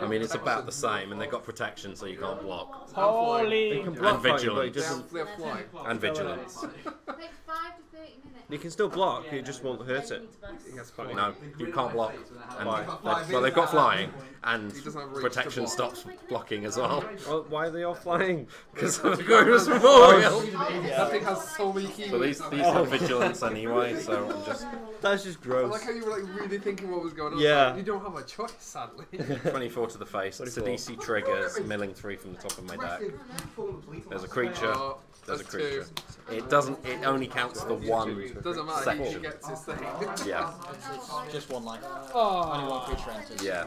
E: I mean, it's
A: about the same, and they've got protection, so you can't block.
E: Holy!
D: And vigilance. And vigilance. five to
C: thirty minutes. You can still block, yeah, just won't hurt it. No, you can't block. And they, well, they've got flying, and protection stops
A: blocking as
B: well. well. Why are they all flying? Because of are going That Nothing has so many
E: keys. So these, these have oh. vigilance anyway, so I'm just... That's just gross. I like how you were like really thinking what was going on. Yeah. Like, you don't have a choice, sadly. 24 to the face. 24. It's a DC triggers, milling three from the top of my deck. There's a creature. Uh, as a creature. Two. It doesn't.
A: It only counts the one. Doesn't matter. Section. He gets his thing. yeah.
C: just one life.
E: Oh. Only one
C: creature enters. Yeah.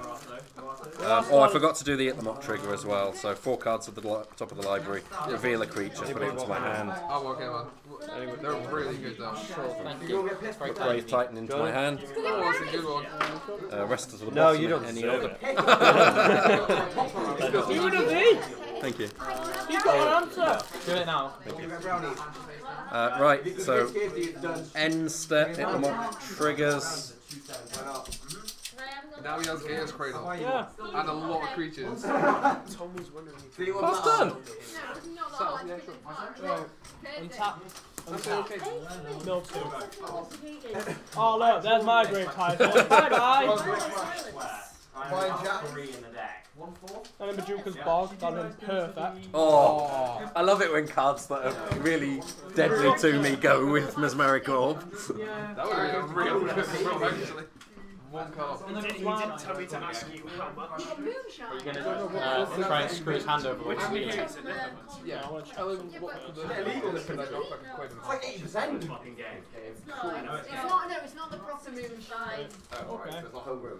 A: Um, oh, I forgot to do the hit the mock trigger as well. So four cards at the top of the library. Yeah. Reveal a creature. Put it into my hand.
E: Oh, okay, man. They're really good though. Sure. Thank you. Grave Titan into my hand. Oh, that's a good one.
D: Uh, rest of the bottom. No, you don't. Any other. you would have Thank you. You got an answer. Do it now. Thank you.
A: Uh, right, so end step, hit triggers.
D: Now he has Gaea's Cradle. Yeah. And a lot of creatures. Tom was wondering done. No, no, no. Untap. No, two. Oh, look, there's my great title. Bye bye. Why Jack? Three in the deck. One four. That in Majuka's yeah. bog.
A: That in perfect. Oh, I love it when cards that are really deadly to me go with mesmeric orb. yeah.
E: That was a real, real actually.
C: One card. He did he did tell me to ask you how much. Are uh, try and screw his hand over with you? Yeah, I want to tell It's like 8% fucking game.
E: No, it's not the proper moonshine. Oh, okay.
C: It's not homegrown.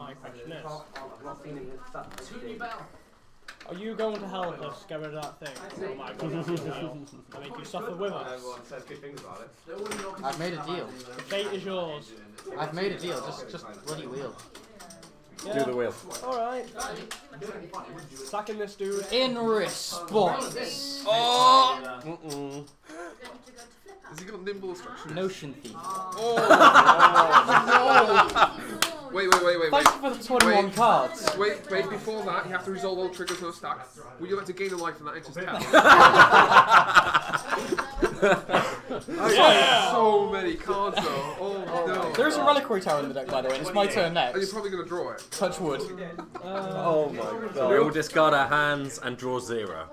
C: my question Are you going to help us get rid of that thing? Oh my god, I make you suffer with us.
D: I've made a deal. The fate is yours. I've made a deal, just just bloody wheel. Yeah. Do the wheel.
E: Alright. Sacking this dude. In response. Oh! Mm -mm. Has he got nimble instructions? Notion thief. Oh! no! Wait, wait, wait, wait, wait. Thank you for the 21 wait, cards. Wait, wait, before that, you have to resolve all triggers on a stack. Would you like to gain a life from that into yeah. so many cards though. Oh, oh no. There is a reliquary tower in the deck, by the way, it's my turn next. And you're probably gonna draw it. Touch wood.
D: Uh, oh
E: my
A: god. We all discard our hands and draw zero.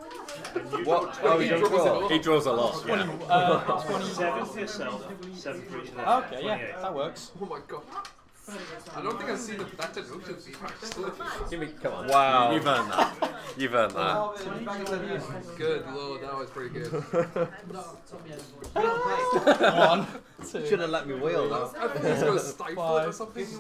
A: What?
E: Oh, he, draws draw. he draws a lot. Yeah. Uh, 27 for yourself, 7 for each other. Okay, yeah, that works. Oh my god. I don't think I've seen it. That's an ocean Give me, come on. Wow. You've earned that. You've earned that. Good lord, that was pretty good. One. two. Should have let me wheel that. I think he's going to stifle or something.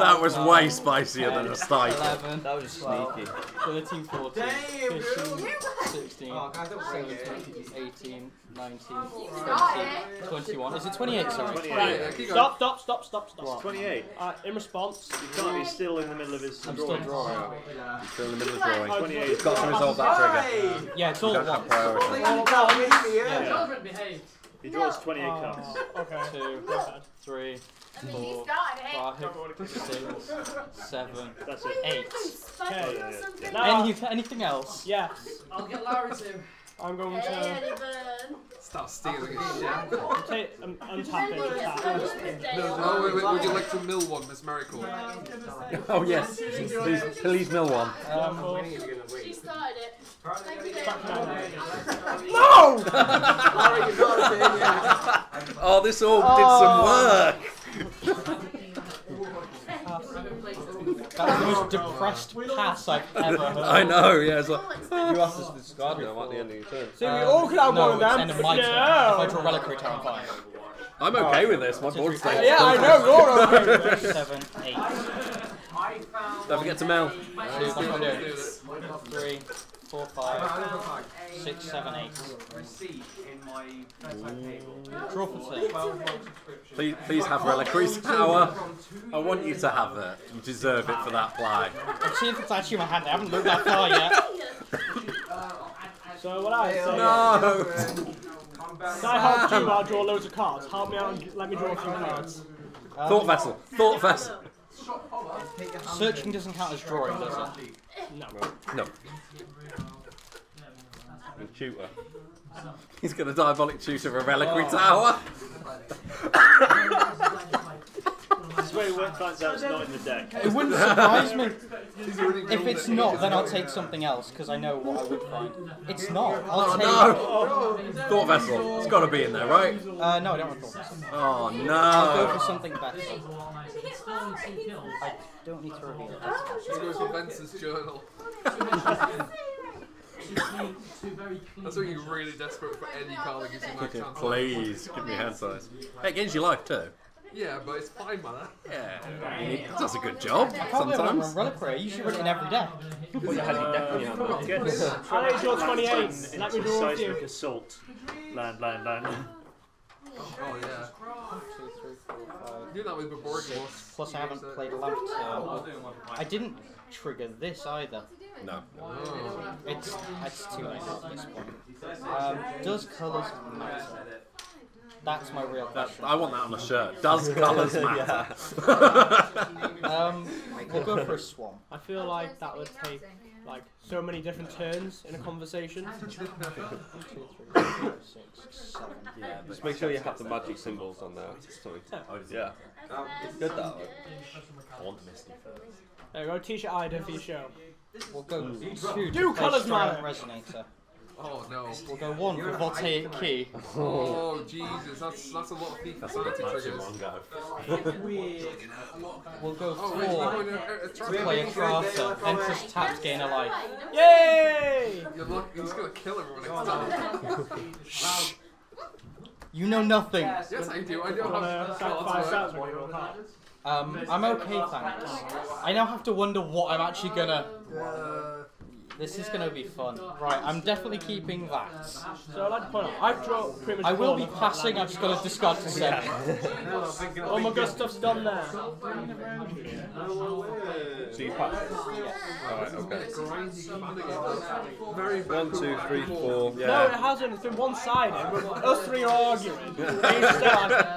E: that was way spicier than a stifle. 11, that was sneaky.
C: 13, 14, 15, 16, 17, 18. 21. Is it 28? Sorry. 28. Stop, stop, stop, stop, stop. 28. Uh, in response. You can't, he's still in the middle of his I'm drawing. Still, drawing. Yeah. He's still in the middle of drawing. 28. He's got to resolve that trigger. Yeah, it's all one. Children behave. He draws 28 cards. Okay. Two, three, four, five, six, seven, That's it. eight. Okay.
E: Any, anything else? Yes. I'll get Lara to. I'm going to. Stop stealing his
A: oh, shit. I'm, ta-
E: I'm No, that. Oh, wait, wait, would you like to mill one, Mesmeric Orb? Oh, yes. Please, please mill one. Um, She
D: started it. No! oh, this all did some oh. work. That's the most depressed pass I've ever heard. I know,
C: yeah, it's
E: like,
B: you asked us to discard them at the end of your turn. So we um, all could have one of them. No. If I draw
D: relic, we're I'm okay with this, my board's staying. Yeah, I know, you're okay Seven,
C: eight.
E: Don't forget to mail. Two, three
D: four, five, six, seven, eight. Draw for six. Please, please have reliquaries, Tower. I want
A: you to have it. You deserve it for that play.
C: I've seen if it's actually my hand. I haven't looked that far yet. so what I say? No.
D: Can I help you I draw
C: loads of cards? Help me out and let me draw a few cards. Thought vessel. Thought vessel.
D: Searching doesn't count as drawing, does it? No. No with tutor.
A: He's got a diabolic tutor, a reliquary oh. tower.
C: it wouldn't surprise me. if it's not, then I'll take something else because I know what I would find. It's not. Oh, I'll oh, take. No. Oh. Thought vessel. It's got to be in there, right? Uh, no,
E: I don't want thought vessel. Oh no. I'll go for something better. I don't need to reveal it. Let's go to Benson's journal. I'm looking really desperate for any card that gives you max chance. Please, give me a hand size. Hey, it gains you life too. Yeah, but it's fine mana. Yeah, it does a good job sometimes. Reliquary, you should run it in every deck. Well, you had your deck in your
C: hand. Yes. I your 28. Let a seismic Assault. Land, land, land.
E: Oh, oh yeah. One, two, three, four, five. that was Plus, I haven't played a lamp. Uh, I didn't
C: trigger this either. No. It's it's too late at this point. Um, does colours matter?
D: That's my real question. I want that on a shirt. Does colours matter? um, we'll go for a swan.
C: I feel like that would take like so many different turns in a conversation. yeah, just make sure you have the magic symbols on there. Oh, yeah. yeah. It's good that one.
A: I want the misty first.
C: There go, t-shirt for your show. We'll go two. New colours matter. Resonator.
E: Oh no. We'll go one for voltaic key. Oh Jesus, that's that's a lot of FIFA one go. we'll go four. Oh, wait, you uh, uh, play a crafter, enters taps, gain a life. Yay! You're lucky. He's gonna kill everyone next time. Shh.
C: You know nothing. Yes, I do. I do have cards. Um, I'm okay, thanks. I now have to wonder what I'm actually gonna. Uh, this is going to be fun. Right, I'm definitely keeping that. So I'd like to point out, I've drawn pretty much I will be passing, I've just got to discard to set. oh my god, stuff's done
E: there. So you pass it? Alright, okay.
A: One, two, three, four. Yeah. No, it
C: hasn't. It's been one side. Us three are arguing.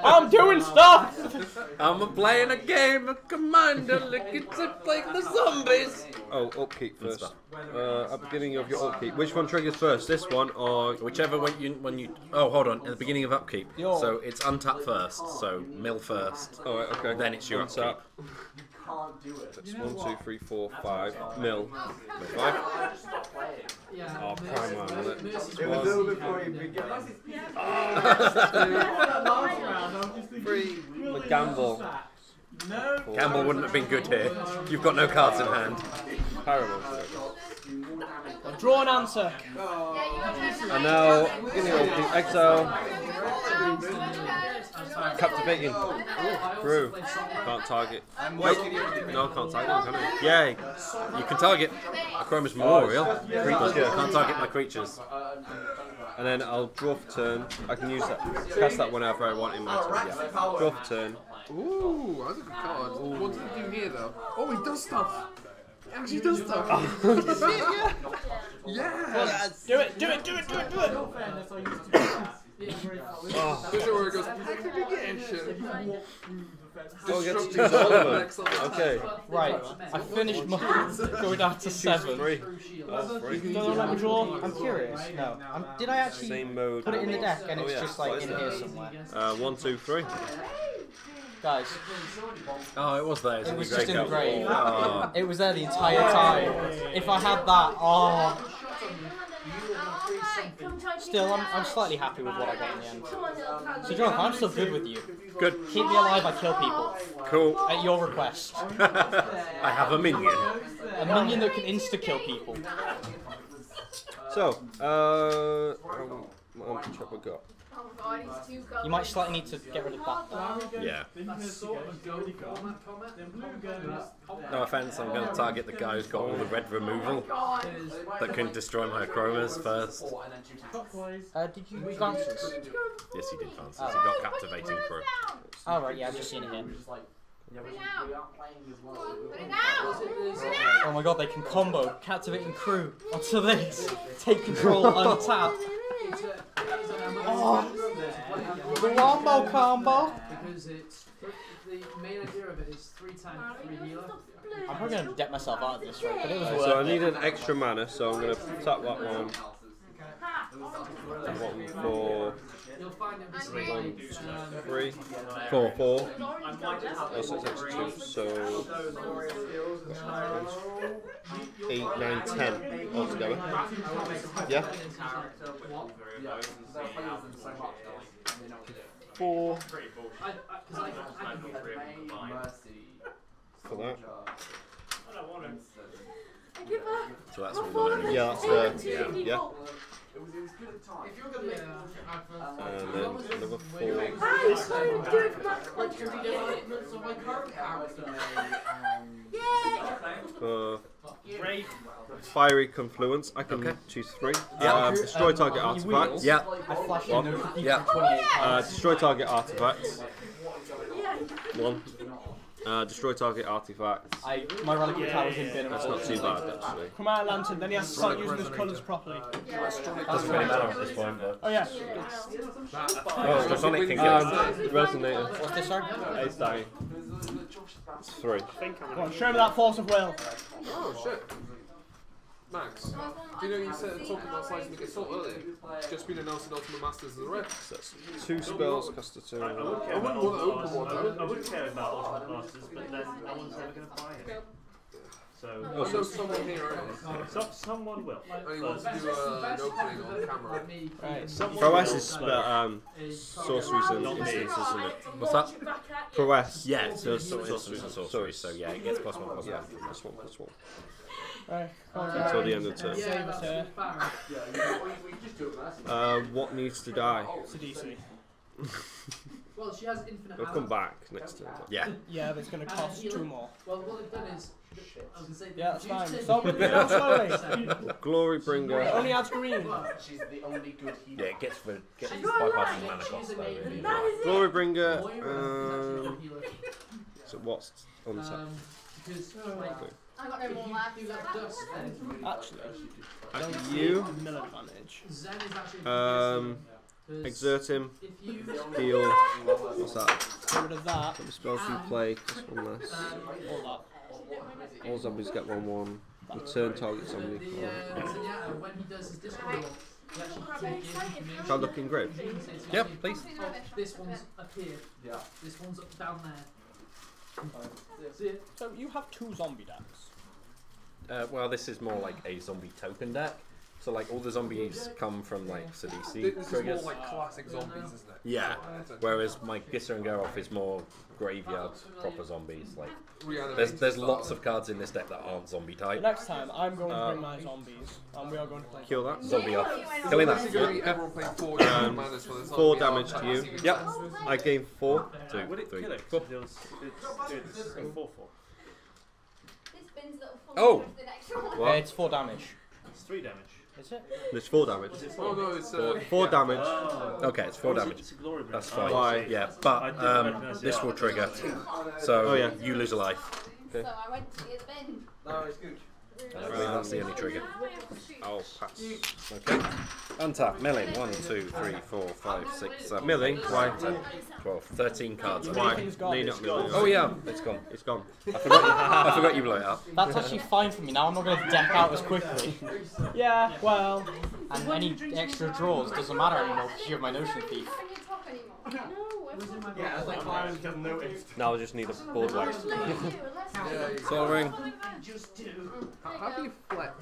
A: I'm doing stuff! I'm playing a game of
E: Commander, like it's like the zombies!
A: Oh, upkeep first uh, at the beginning of your upkeep. Which one triggers first? This one or whichever one you when you? Oh, hold on. At the beginning of upkeep, so it's untap first. So mill first. All right. Okay. Then it's your untap. upkeep. Can't do it. That's one, two, three, four, five. Mill. Five.
E: Oh, prime one. It was a little before you began.
A: The gamble. No. Campbell wouldn't have been good here. You've got no cards in hand. Horrible. Draw an answer.
C: And now, exile. Captivating. Through. Can't
A: target.
B: Nope. No, can't
D: target. Can I?
B: Yay. You can target
A: Akroma's Memorial. Oh,
B: creatures. Can't target my creatures. And then I'll draw for turn. I can use that, cast that whenever I want in my turn. Yeah. Draw for turn.
E: Ooh, that's a good card. Ooh. What does it do here though? Oh, it does stuff. It actually does stuff. yeah. yeah. Well, do it, do it, do it, do it, do it. oh. This is where it goes.
D: Oh, gets to choose all of them. Okay. Right. I finished my Going down to seven. Three. Oh, three. Don't let me draw. I'm curious. No. I'm, uh, did I actually Same mode. put it in the deck and oh, it's yeah. just like in here
C: somewhere?
A: Uh, one, two, three guys. Oh, it was there. It, it
D: was just in the grave. Oh. It was there the entire time. If I had that, oh. Still, I'm, I'm slightly happy with what I got in the end. So, John, I'm still good with you. Good. Keep me alive, I kill people. Cool. At
C: your request.
D: I have a minion. A minion that can insta kill people.
B: So, uh. Um, what have we got?
D: Oh, you might slightly need to get rid of that. Yeah. No offense, I'm going to target the guy who's got all the red removal oh, that can
A: destroy my chromas first.
C: Uh, did you Yes, he did advance He oh, got captivating chroma. Alright, oh, yeah, I've just seen it here. Oh my god, they can combo, captivating crew, onto
E: this, take control, untap. oh, the wombo combo! Because the main idea of it is three times three healer. I'm probably
C: going to debt myself out of this right, but
E: it was worth So I need an extra
B: mana, so I'm going to tap that one.
E: And what for? You'll find it three, three, four, four. That's So
B: eight, nine, ten altogether.
E: Yeah. Four. For that. So that's all. Yeah, that's yeah. yeah. It was, it was good at the time. If you're going to yeah. make yeah. Uh, adverts, um,
B: number
C: four. Hi, so good, my culture. Which developments of my current character.
D: Yeah. Great.
B: Fiery Confluence. I can okay. choose three. Yeah. Um, destroy um, target artifacts. Yeah. One. Yeah. Uh, destroy target artifacts. One. Uh, destroy target
A: artifacts.
C: I, my relic yeah, tower's in bin. That's not too bad, actually. Come out, lantern. Then he has to start using his colours properly. Doesn't really matter at this point, though. Oh yeah. Oh,
B: there's only thing. Um, resonator. What's this one? It's dying. Sorry.
E: Come on, show me that force of will. Oh shit. Max, do you know you said talking about slicing the consult earlier? It's just been announced that Ultimate Masters as a rare. two spells cost a two. I, wouldn't want about Ultimate Masters. I wouldn't, care about Ultimate Masters, but then no one's
D: ever going to buy it. So oh, so someone here is. So, someone will. And he wants to do uh, an opening on camera. Right. Prowess is spell, um,
B: sorceries and instants, isn't it? What's that? Prowess. Yeah, so sorceries and
A: sorceries. So yeah, it gets plus one, plus one, plus one, plus one.
B: Right. Until the end of the turn. Save
E: us here. Uh, what
B: needs to die? Oh,
E: Sidisi. Well, she has infinite. It'll come
B: back next turn. Yeah.
C: Yeah, but it's going to cost two more.
E: Well, what they've done is. Shit. yeah, that's fine. Sorry, yeah. sorry. Glorybringer. only adds green. She's the only good healer. Yeah, it gets for gets bypasses mana cost.
D: Glorybringer. Um,
B: so what's on the Um,
C: because,
D: oh, like, I got no more left. You left us. Actually,
B: don't you?
C: Mill advantage.
B: Um, exert him.
C: Heal. What's that? Get rid of that. Put the spells you play, just one less. Um,
D: All zombies get one one. Return target zombie. Can uh, uh, I look in grave? Yep, please. This one's up here. Yeah. This one's up down there.
C: So you have two zombie decks.
A: Uh, well, this is more like a zombie token deck. So like all the zombies come from like Sidisi. This is more like
D: classic zombies, isn't it? Yeah. Whereas
A: my Gisa and Geralf is more graveyard proper zombies. Like there's there's lots of cards in this deck that aren't zombie type. Next time, I'm going to bring uh,
C: my zombies, and we are going to play. Kill that zombie off. Killing that. Everyone four um, damage. to you.
D: Yep. I gain four. Two. it three, kill it? Four.
B: It's, it's, it's
A: Oh. Yeah, it's four damage. It's three damage
E: it?
D: It's four damage. Oh no, it's uh, four damage. Oh. Okay, it's four damage.
A: That's fine. Why? Oh, yeah, but um, this will trigger. So oh, yeah. you lose a life.
D: Okay. So I went to the
E: bin. No, it's good
D: do that's the only trigger. I'll oh, pass. Okay. Untap, milling. 1, 2, 3, 4, 5, 6, 7. Milling? Why? 10,
A: 12, 13 cards. Why? Oh, yeah, it's gone. It's gone. I forgot, you, I forgot you blew it up. That's actually
C: fine for me now. I'm not going to deck out as quickly. Yeah, well. And any extra draws doesn't matter anymore because you have my Notion Thief.
D: Yeah, it's like I
C: noticed.
E: Now I just need a board wax. So ring. How do you flex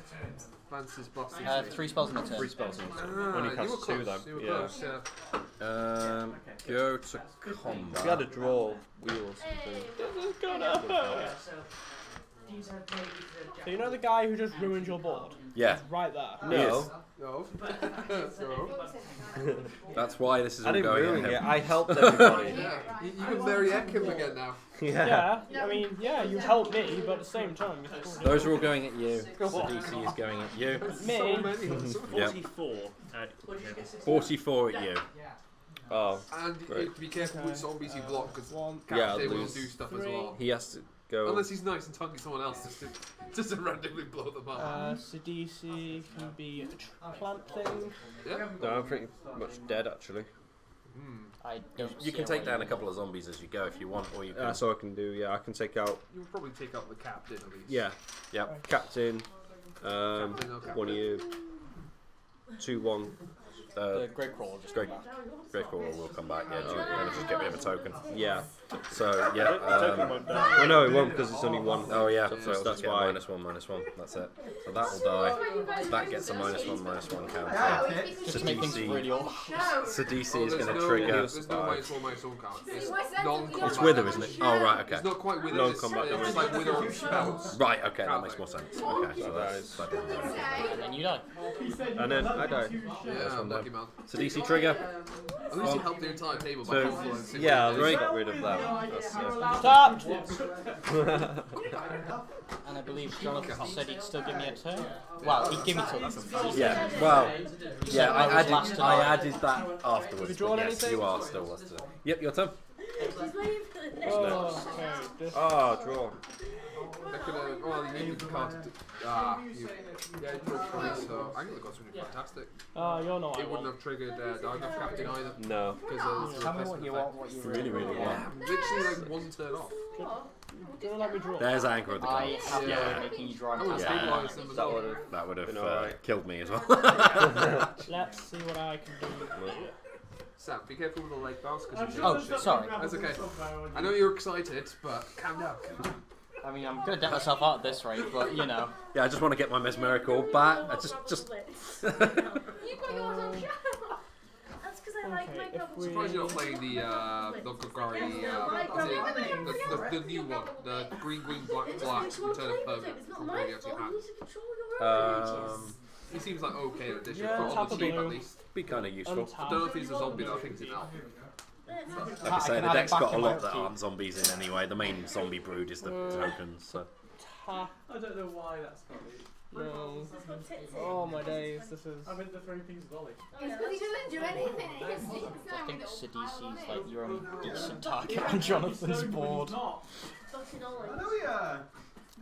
E: Lance's boss. Uh, three spells in a turn. Three spells in a turn. Ah, when he casts two, though. Yeah.
A: yeah. Um,
C: go to combat. If you had a draw wheel or This is
D: gonna hurt.
C: So you know the guy who just ruined your board? Yeah. He's right there.
D: No.
E: No. no. That's why this is all I didn't going ruin it. I helped everybody. yeah. You, can marry him again now. Yeah. yeah. I mean, yeah, you helped
C: me, but at the same time. Those are all going at you. The DC is going at you. Me. 44. At 44 at you. Oh. And great.
E: be careful with zombies you block because yeah, they will do stuff as well. He has to go. Unless he's nice and talking to someone else just to, just to randomly blow them up. Uh, Sidisi can be a plant thing. Yeah. No, I'm pretty
B: much dead actually.
A: Hmm. I don't. You can take down a couple of zombies as you go if you want, or you can. That's
B: all I can do. Yeah, I can take out.
E: You will probably take out the captain at least. Yeah,
A: Yep. captain. Um, Captain, one of you. Two one. Uh, The Gravecrawler just Great. Gravecrawler will come back. Yeah, do you want to just get rid of a token? Yeah. So yeah. Um, well, no, it won't because it's only one. Oh yeah, so that's, that's why minus one, minus one. That's it. So that will die. That gets a minus one, minus one counter. So DC, so DC is going to trigger. There's no
E: minus one, minus one count.
C: It's wither, isn't it? Oh right, okay. It's not quite wither. Non-combat. It's, like wither on spells.
A: Right, okay, that makes more sense. Okay, so that is. And then you die.
C: And then I die. Yeah,
D: So DC trigger. At least you oh. helped the entire table by So yeah, I got rid of that. Stop!
C: and I believe Jonathan said he'd still give me a turn. Well, he'd give me two.
A: Yeah, well, yeah, I, I added, last I added that afterwards. You yes, anything? you are still last Yep, your turn.
D: Oh, okay. oh, draw.
E: That could have. Well, you, you can't. Ah, you, yeah, you broke twice, so Anger of the Gods would be fantastic. Uh, you're not. It wouldn't have triggered uh, Diregraf Captain either. No. Because there's Tell me what you want, what you really, really want. Literally, like, one turn off. Don't let me draw. There's anger at the I have yeah. making you draw oh, yeah. That would have, that would have uh, killed me as well. Let's see what I can do. Sam, be careful with the leg bounce because you Oh, sorry. That's okay. I know you're excited, but calm down. Calm down. I mean, I'm
C: gonna get myself out of this rate, but you know.
A: Yeah, I just want to get my Mesmeric Orb back. I just, just.
D: you got yours on camera. That's because I like my I'm surprised you do not play the uh, uh the Golgari, uh, the, the, the, new one,
E: the green, green, black, black, Return of Permanent from Radio
D: 2 Um,
E: He seems like okay at this, yeah, but on the cheap at least. Be kind of useful. I don't know if he's a zombie, though. I think he's an alpha. Like I say, the deck's got a lot that aren't
A: zombies in anyway. The main zombie brood is the tokens. So.
C: I don't know why that's funny. No. Oh my days, this is. I meant the three piece volley. Oh, it's because he doesn't do anything. I think Sidisi's like your own decent target on Jonathan's board. I
D: know, yeah.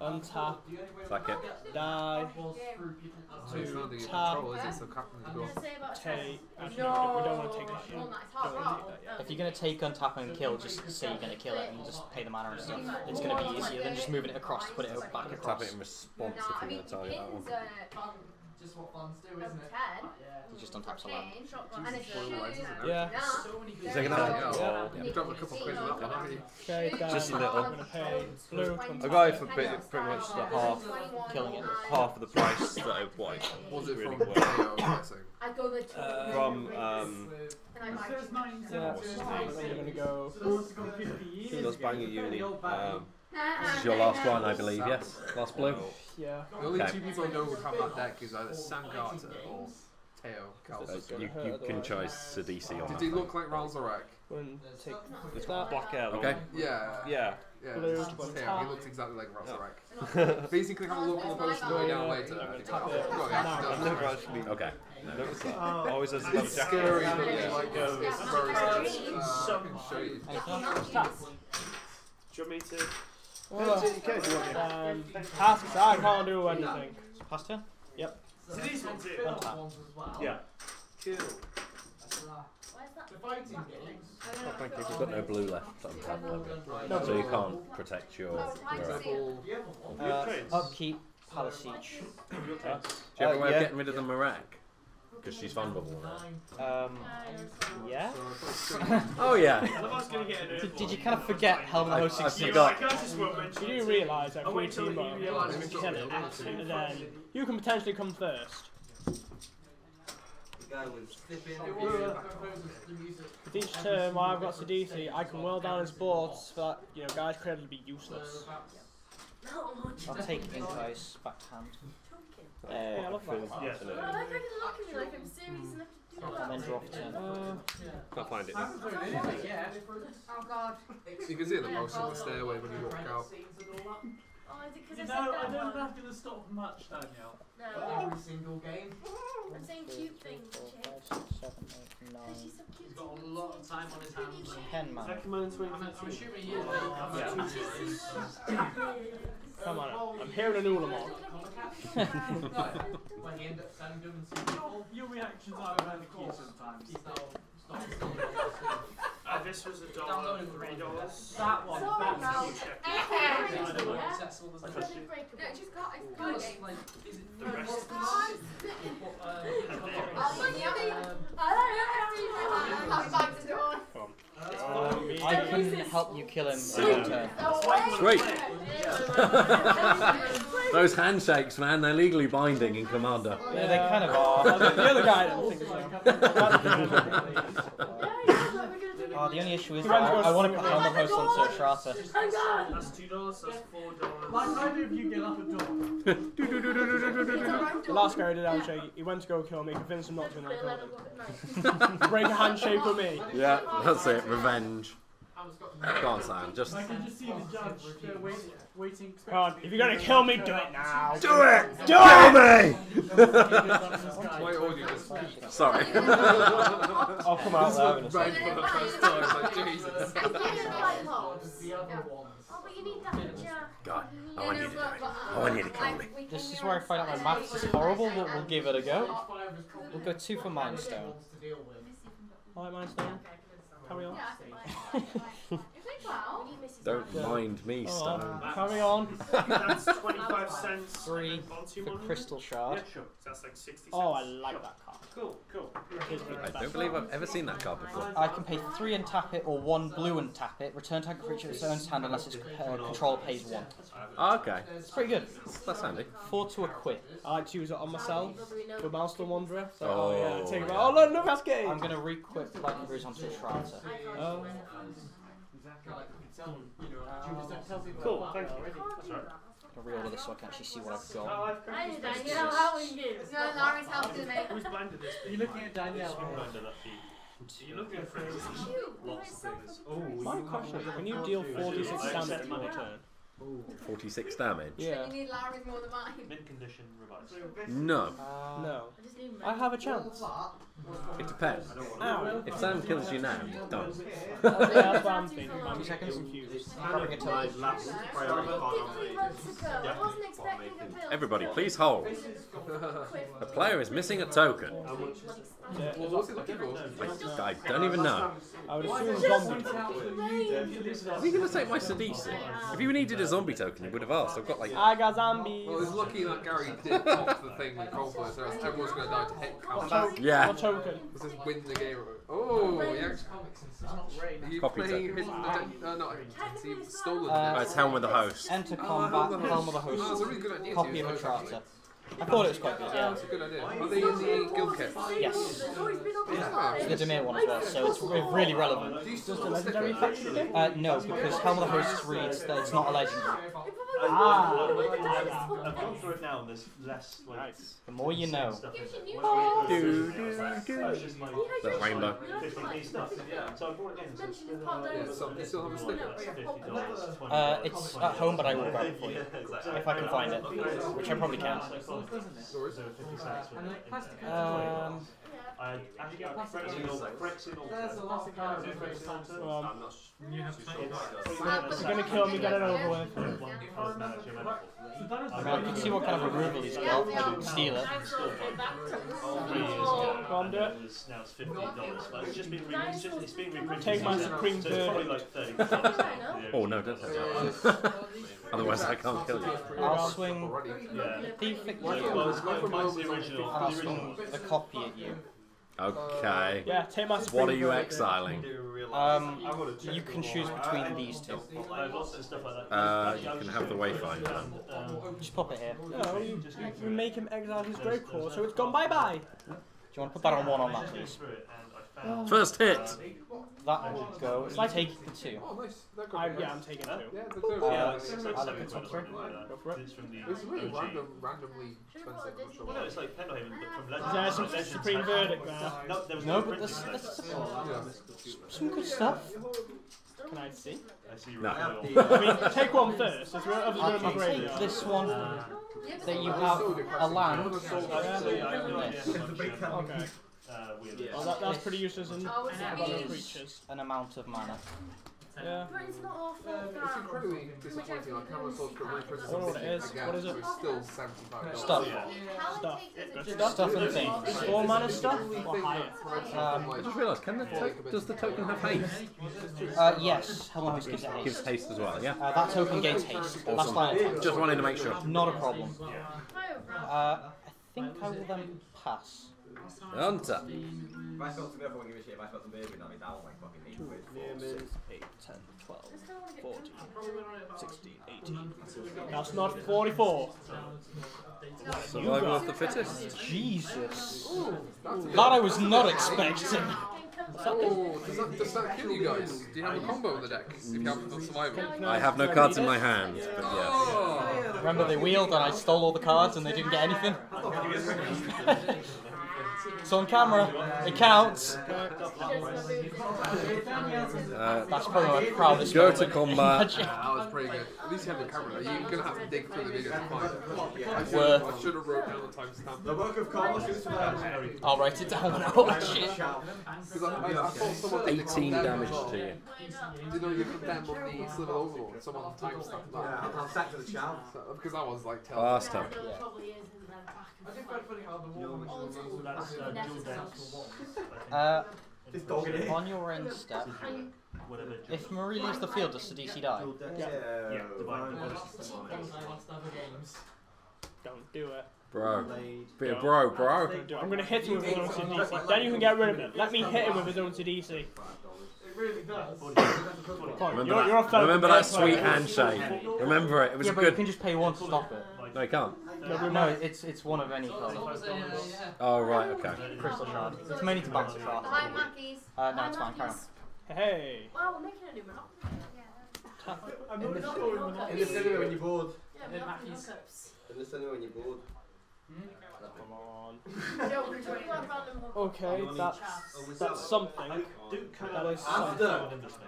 E: Untap. Sack it. Die. Oh,
C: oh,
D: to tap. Take. no. If you're going to take untap and kill, just say you're going to kill it and just pay the
C: mana and stuff. It's going to be easier than just moving it across to put it back across. Tap it in response if you want to tell you that
E: one just what bonds do, isn't it? Ten. Yeah. He just untaps the lamp. Shotgun and a shoe. Yeah. yeah. So many good. Second half. Yeah. yeah. yeah. Dropped a couple of on that one, haven't just
D: a little. I got for pretty much the half, killing it,
B: half of the price that I wanted. Was it really from? I go the uh, two. from um.
D: And I So i I'm gonna go. So that's
E: bang a uni. Um. This is ah, your ah, last ah, one, I believe, yes? Last blue? Yeah. The only Okay. two people I know who have that deck is either Sangata or Teo Uh, Calzador. you, you can choose Sidisi on that. Did he look like Ralzarak? Wouldn't take It's that. black out. Okay. Yeah. Yeah. Yeah. Blue it's He looks exactly like Ralzarak. Basically, have a look on the post going down later. Oh, I've never actually Okay. Oh. always has another It's jacket. scary, but yeah,
D: like, uh, uh it's very scary. Uh, I can Do you want me to well, pass I can't
C: do anything. Pass turn? Yep.
D: So these ones here? ones as well. Yeah. Cool. The fighting games.
A: Oh, thank you. You've got no blue left on top level. So you can't
D: protect your. Uh, your
A: uh, upkeep, palace
C: siege. Do
A: you have a way of uh, getting rid of the Marak? because she's vulnerable now. Um,
D: oh, yeah. oh yeah. Did, did you kind of forget Helm the hosting I, I forgot. You do realise that we team up, and then
C: you can potentially come first. With each turn while I've got Sidisi, I can whirl down his boards so that you know guys credit will be useless. I'll take in guys backhand.
E: I love that.
D: Yeah.
C: I look at me like I'm serious to do that. Uh, Can't find it. Oh, God. You can see it the most on the stairway when you walk out. Oh, is it because I You know, I don't think one? that's going to stop much, Danielle. No. Every single game. I'm saying cute things,
D: Jake. He's got a lot of time on his hands. Ten
E: man. Second man in I'm,
D: I'm assuming
C: Come on, I'm hearing an Ulamog. When he ended up and Your reactions are kind of course sometimes. Uh, this was a dollar and three dollars. That one. Sorry, that was No, she's got.
B: It's got it. Like, is it the rest? What, uh,
E: I'll put you in. I don't know how to do that. Come back to door. Um,
D: I can help you kill him. Yeah. Sweet. Those
A: handshakes, man, they're legally binding in Commander. Yeah, they kind of are. the other guy Oh, the only issue is I, I want to put on the post oh on Sir Strasse. That's
C: two dollars, that's four dollars. Like, do did you get up a door? the last guy I did handshake, he went to go kill me, convinced him not to, and I killed him. Break a handshake with me. Yeah, that's
A: it, revenge. Go on, Sam. Just. I can just see the
C: judge uh, wait, waiting.
D: Come on, if you're gonna kill me, do it now. Do it! Do it!
C: me! Sorry. I'll oh,
E: come out loud for the first time. Like Jesus. Oh, God, I want you to do it. I want you to kill me. This is where I find out my
C: maths is horrible, but we'll give it a go. We'll go two for Mindstone. I like Mindstone carry on. Yeah, I don't mind me, Stan. Carry on. That's 25 cents. Three for Crystal Shard. Yeah, sure. That's like 60 cents. Oh, I like that card. Cool, cool. I don't believe I've ever seen
A: that card before.
C: I can pay three and tap it, or one blue and tap it. Return target creature to its owner's hand unless its uh, control pays one. okay. It's pretty good. That's handy. Four to equip. I like to use it on myself with Milestone Wanderer. So, oh, yeah. Oh, take it yeah. Oh, no, no, that's game. I'm going to re-equip Lightning Greaves onto the Shrouder. Oh
D: tell them, you know, oh. you just don't tell cool, thank already. I'll reorder this so I can actually see what I've got. I need Danielle,
E: how are you? No, Laura's helping me. Who's blinded
C: this thing? you looking at Danielle. I'm blinded that so you look at friends. Lots of things. Oh, My question is, can you deal 46 damage
A: in one turn? 46 damage. Yeah. You
E: need Larry more than mine. Mid condition revised.
D: No. Uh, no. I, I have a chance. It depends. If Sam kills you now, you're done. Everybody, please hold.
A: The player is missing a token.
E: I, I don't even
A: know. Are you
E: going to take my Sidisi?
A: If you needed a zombie token, you would have asked. I've got like. I
E: got zombies. Well, it's lucky that Gary did pop the thing with Coldplay, so everyone's going to die to hit Yeah token. This is the Game. Oh, yeah. Are you Copy playing Hidden Identity? not Identity, Stolen uh, It's Helm with oh, the Host. Enter combat, Helm the Host. Copy that's a really I thought it was quite good. Yeah, it's a good idea. Are they in the guild kits? Yes. It's the Dimir one as well, so it's really relevant. Does the legendary faction Uh, no, because Helm of the Hosts reads
B: that it's not a legendary. Ah. I've gone through it now, and there's less like.
D: The more you know. Do, do, do. The rainbow. it's Uh,
C: it's at home, but I will grab it for you if I can find it, which I probably can sauce, doesn't
E: it? Or is there 50 cents uh, one? And Um, I are going to kill me,
C: get it over with. I can see what kind of removal he's got. steal it can it. was, now it's fifteen dollars, but it's
A: just been re- it's just, it's been reprinted. Take my supreme so it's probably like thirty. oh no, don't that. Otherwise, I can't kill you. I'll swing.
C: the copy at you.
A: Okay. Uh, yeah, take my What are you exiling? Um, uh, you can choose between these two.
D: Uh, you can have the Wayfinder.
A: Um,
C: just pop it here. No, you, you make him exile his Grave Core, so it's gone bye-bye! you want to put that on one on that, please? Oh. First hit! Uh, that will go. Shall I take the two? Oh,
E: nice. I, yeah, I'm taking two. Yeah, the two. Yeah, like randomly no, it's like Pendlehaven, from Supreme Verdict No, but
C: some good stuff. Can I see? I see no. I mean, take one first. As we're, as we're this one uh, that you have a land. Okay. Uh, well, oh, that, that's pretty useless in creatures. An amount of mana. Yeah.
E: But it's not our um, It's incredibly disappointing. What is it? Stuff. Yeah. Stuff. Stuff and things. Small of stuff. Um, I just realised, can
C: the to- does the token have haste? Uh, yes. Hello, it haste. Gives
D: haste as well, yeah? Uh, that token gains haste. Last line Just wanted to make sure. Not a problem. Uh,
A: I
C: think I will then pass. Hunter. If I felt some beer, I wouldn't give a shit. If I felt some beer, would not be 2, 4, 16, 18. That's not 44. Survival of the fittest. Jesus. That I was not expecting.
E: Oh, does that, does that kill you guys? Do you have a combo on the deck? If you haven't done survival. I have no cards in my hand, but yes.
C: Remember they wheeled and I stole all the cards and they didn't get anything? It's on camera. It counts.
D: Uh, That's probably my proudest Go to
E: combat. that was pretty good. At least you have the camera. You're going to have to dig through the video to find it. I should, I should have wrote down the timestamp. The work of combat. I'll write it down when I watch it. 18 damage to you. Did not you condemn on the Civil Overlord? Someone timestamped that. Yeah, I'll stack to the challenge. Because I was like telling. Last time. Yeah.
C: I think quite funny how the uh, this dog On your instep.
D: if Marie leaves the field, does Sidisi die? Yeah. Yeah.
C: Don't do it. Bro. bro, bro. I'm gonna hit him with his own DC. Then you can get rid of him. Let me hit him with his own Sadisi. Really does. remember, that, remember that, sweet handshake.
A: Remember it. It was yeah, good. you can just pay one to stop it. No, you can't. No, it's it's one of any
D: colour. Oh right, okay. Crystal shard. It's mainly to balance the shard. Hi, monkeys. Uh, no, it's fine. Carry on. Hey. Wow, we're making a new map.
C: I'm not sure. In the cinema when you're bored. Yeah, In
B: the cinema when you're bored. Hmm?
C: Come on. okay, that's, that's something.
D: That is something. After,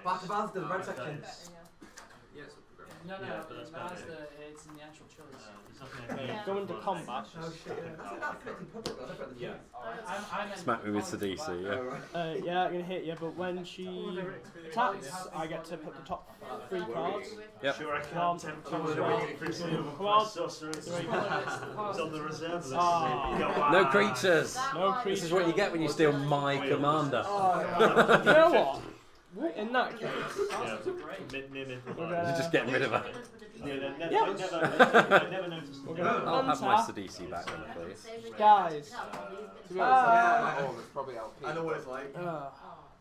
D: back of after, the red section.
C: No, no, yeah, that's The, it's in the actual choice. Uh, yeah. Go into combat. Oh shit! yeah. Oh, Smack me with DC. yeah. Oh, uh, yeah, I'm gonna hit you, but when she attacks, I get to put the top three cards. Yep. Sure, I can't tempt you with a on the reserve list.
A: Ah. No creatures. No creatures. This is what you get when you steal my commander. Oh, you know what? in that case.
C: You're just getting rid of
A: her. Yeah. I'll have my Sidisi back then, please.
E: Guys. To uh, yeah, oh, I know what it's like. Uh,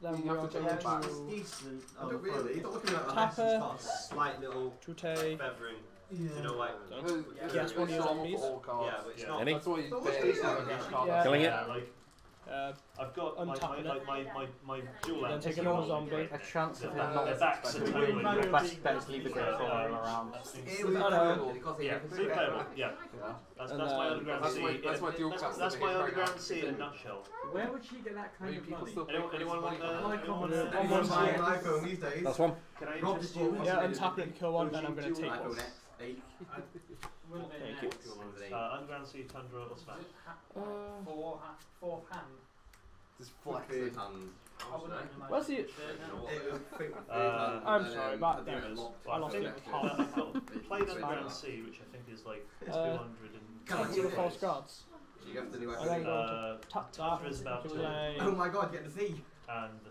E: then you have to change it back. decent. Oh, really. You're not looking at like a slight little feathering. Yeah. You know, like, yeah. Yeah. Yeah. Yeah. Yeah. Yeah.
B: Yeah. Yeah. Yeah. Yeah. Yeah. Uh, I've got like, my, like, my, my, my,
D: dual Then take an zombie.
C: A chance of them not expecting to win. Your best leave the great falling around. Yeah, leave playable. Yeah. That's, that's my uh, underground sea. That's my dual cast. That's my underground sea in a nutshell. Where would she get that kind of money? Anyone want the... Anyone's buying an iPhone these days. That's one. Can I Yeah, untap it and kill one, then I'm going to take one.
E: Thank Uh, underground Sea, Tundra, or Smash? Is it ha- Uh, four, ha- fourth hand?
C: Just flex hand. What's the? Where's Uh, I'm sorry, um, but I lost it. I've Play played Underground Sea, which
E: I think is like uh, 200 and. Can I do the false
C: guards. You have to do everything. Uh, about Oh my god, get the Z! and the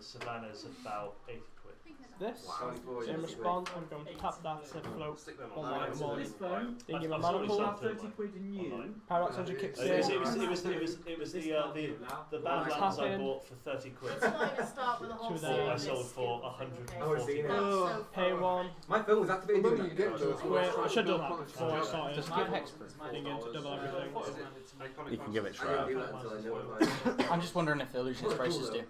C: is about 80 this. Wow. In response, I'm going to tap that to float on my phone. Then give a manacle. Thirty quid and you. hundred It was, it was, it was, it
B: was, it was the uh, the the bad lands I bought for thirty quid.
C: start with
E: whole I sold for hundred and forty. Oh, pay one. My phone was activated. Well, you get those. I should have done that before I started. Just give
C: You can give it a try. I'm just wondering if the illusionist braces do.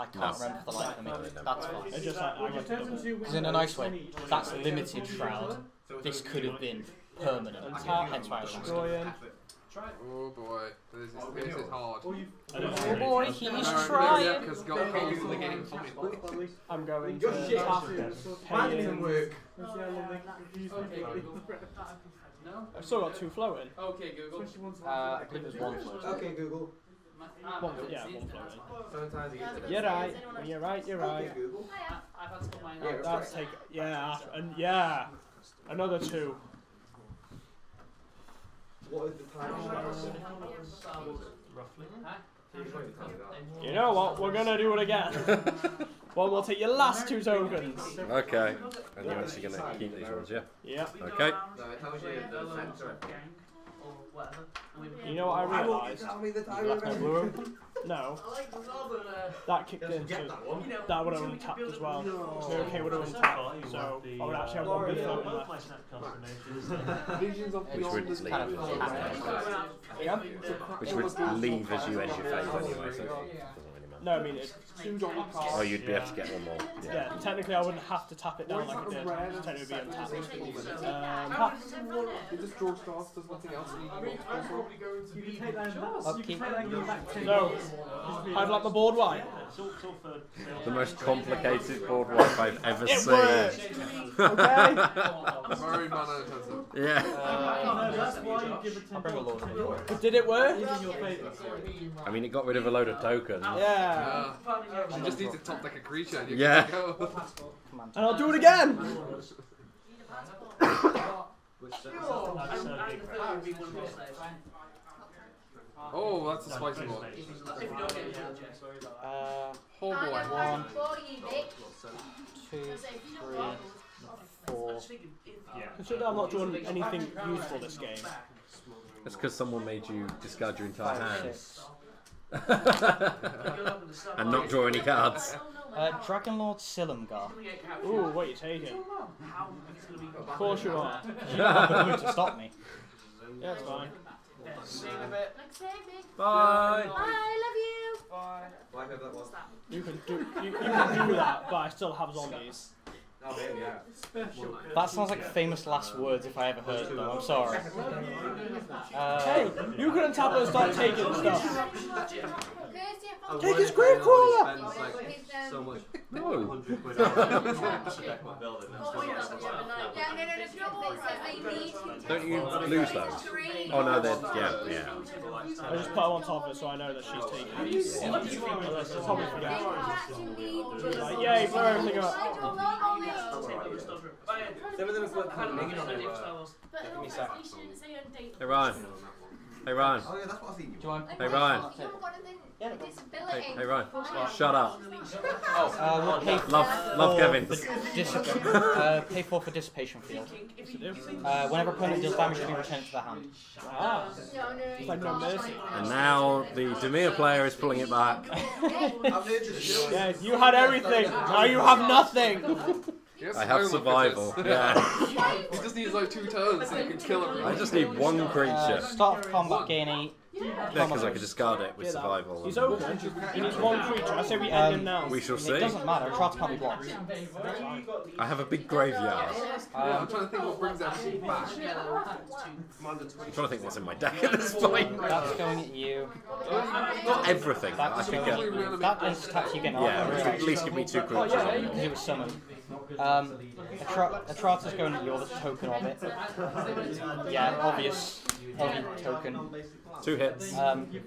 D: I can't no. remember the life of me. That's fine.
C: Just, like, because in a nice way, that's limited shroud.
D: This could have been permanent. That's why I lost it.
E: Oh boy, this is, oh, this is hard. Oh boy, he's trying. Because got holes in the game.
D: I'm going to have to pay in. work. I've still got
C: two floating. Okay, Google. Uh, I believe there's one floating. Okay, Google yeah, you You're right. You're right. You're right.
E: Yeah, take. Yeah,
C: and yeah, another two. What is the time? Oh, Roughly. You know what? We're gonna do it again. well, we'll take your last two tokens. Okay. And you're actually gonna keep these ones,
D: yeah? Yeah. Okay whatever. You know what I realised? I Black Knight Blue Room? No, uh, that kicked in, so
A: that would have untapped as well. No. okay, would have untapped. So I would actually have one good film
C: in Which would leave kind of as you- Yeah. Which would leave as you as your favourite anyway, no, I mean it assumes all cards. Oh, you'd be able to get
D: them all. Yeah.
C: yeah technically I wouldn't have to tap it down like I did. Just technically be untapped. Um,
E: just draw stars, does nothing else. You can take that back. You can take that back too. No, I'd like my board white.
C: the most complicated board wipe I've ever it seen. okay.
D: Very managed. Yeah. Uh, that's why you give it 10 But did it work? I
A: mean, it got rid of a load of tokens. Yeah. Yeah.
D: She just needs
E: to talk like a creature. And yeah. And I'll do it again.
D: oh, that's a spicy one. Uh, oh boy. One, two, three, four. Yeah. Consider I'm not drawing anything useful this game.
A: That's because someone made you discard your entire hand and not draw any cards.
C: Uh, Dragonlord Silumgar. Ooh, what are you taking? Of course you are. You're not going to stop me. Yeah, it's fine. See you in a bit.
E: Bye. Bye. I love you. Bye. You can do you, you can do that, but I still have
D: zombies. Oh, that sounds like
C: famous last words if I ever heard them. I'm sorry. Uh, hey, you couldn't tap us start taking stuff. Take his Gravecrawler. No. Don't you lose those? Oh no, they're yeah, yeah. I just put her on top of it so I know that she's taking it. Yeah. Unless it's probably yay, blow everything up.
D: Hey Ryan. Hey Ryan. Hey Ryan. Hey, Ryan. Shut up. Uh, love, love Kevin. Uh, pay for for dissipation field. Uh, whenever opponent deals damage, should be returned to the hand.
A: And now the Dimir player is pulling it back.
C: yes, you had everything. Now
E: you have nothing.
D: Yes,
A: I have survival. Yeah.
E: he just needs like two turns and he can kill everyone. I just need one uh, creature. Uh, start combat gain eight.
D: Yeah,
A: because I can discard it with survival. He's
D: open. He needs one creature. I say we end him um, now. We shall see. It doesn't matter. Trots can't be blocked.
A: I have a big graveyard. Uh, I'm trying to think what brings that back. I'm trying to think what's in my deck at this point. That's going at you. Not everything. That's I think. That instant attack you get. Yeah,
C: at least give me two creatures. Because it was summoned. Um, Atro Atratus is going to be your token of it. yeah, obvious. Heavy token. Two hits. Um, you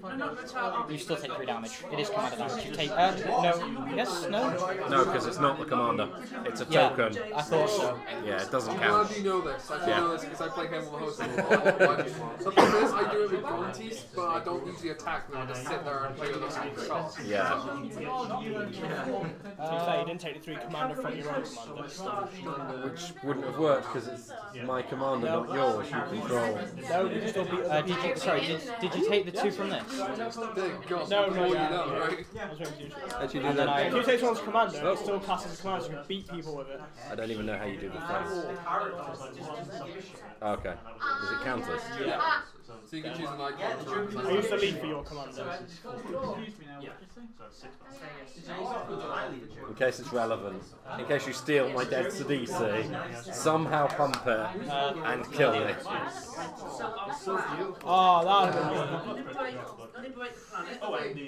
C: still take three damage. It is commander damage. You take. Uh, no. Yes. No.
E: No, because it's not the commander. It's a yeah, token. I thought so. Yeah, it doesn't count. How do you know this? I yeah. know this because I play Hamel the Host. the problem is, I do it with bounties, but I don't usually attack them. I just sit there and play with those shots. Yeah. To be fair, you didn't take the three commander from your own commander.
C: Which wouldn't have worked because
A: it's my commander, not yours. You control. No, we just all beat. Uh, did sorry, did, did you take the
D: two from this? Thank No, no, yeah, yeah, right? Yeah. and then I, if you take
E: someone's commander, oh. it still passes as a commander, so you can beat people with it. I don't even know how you do the things.
D: okay. Does it count us? Yeah. So you can choose an icon. Yeah, to
C: I used to leave for your commander. Oh,
D: in case it's relevant, in case you steal my dead Sidisi, somehow pump
A: ah,
C: it and kill me.
D: Oh, that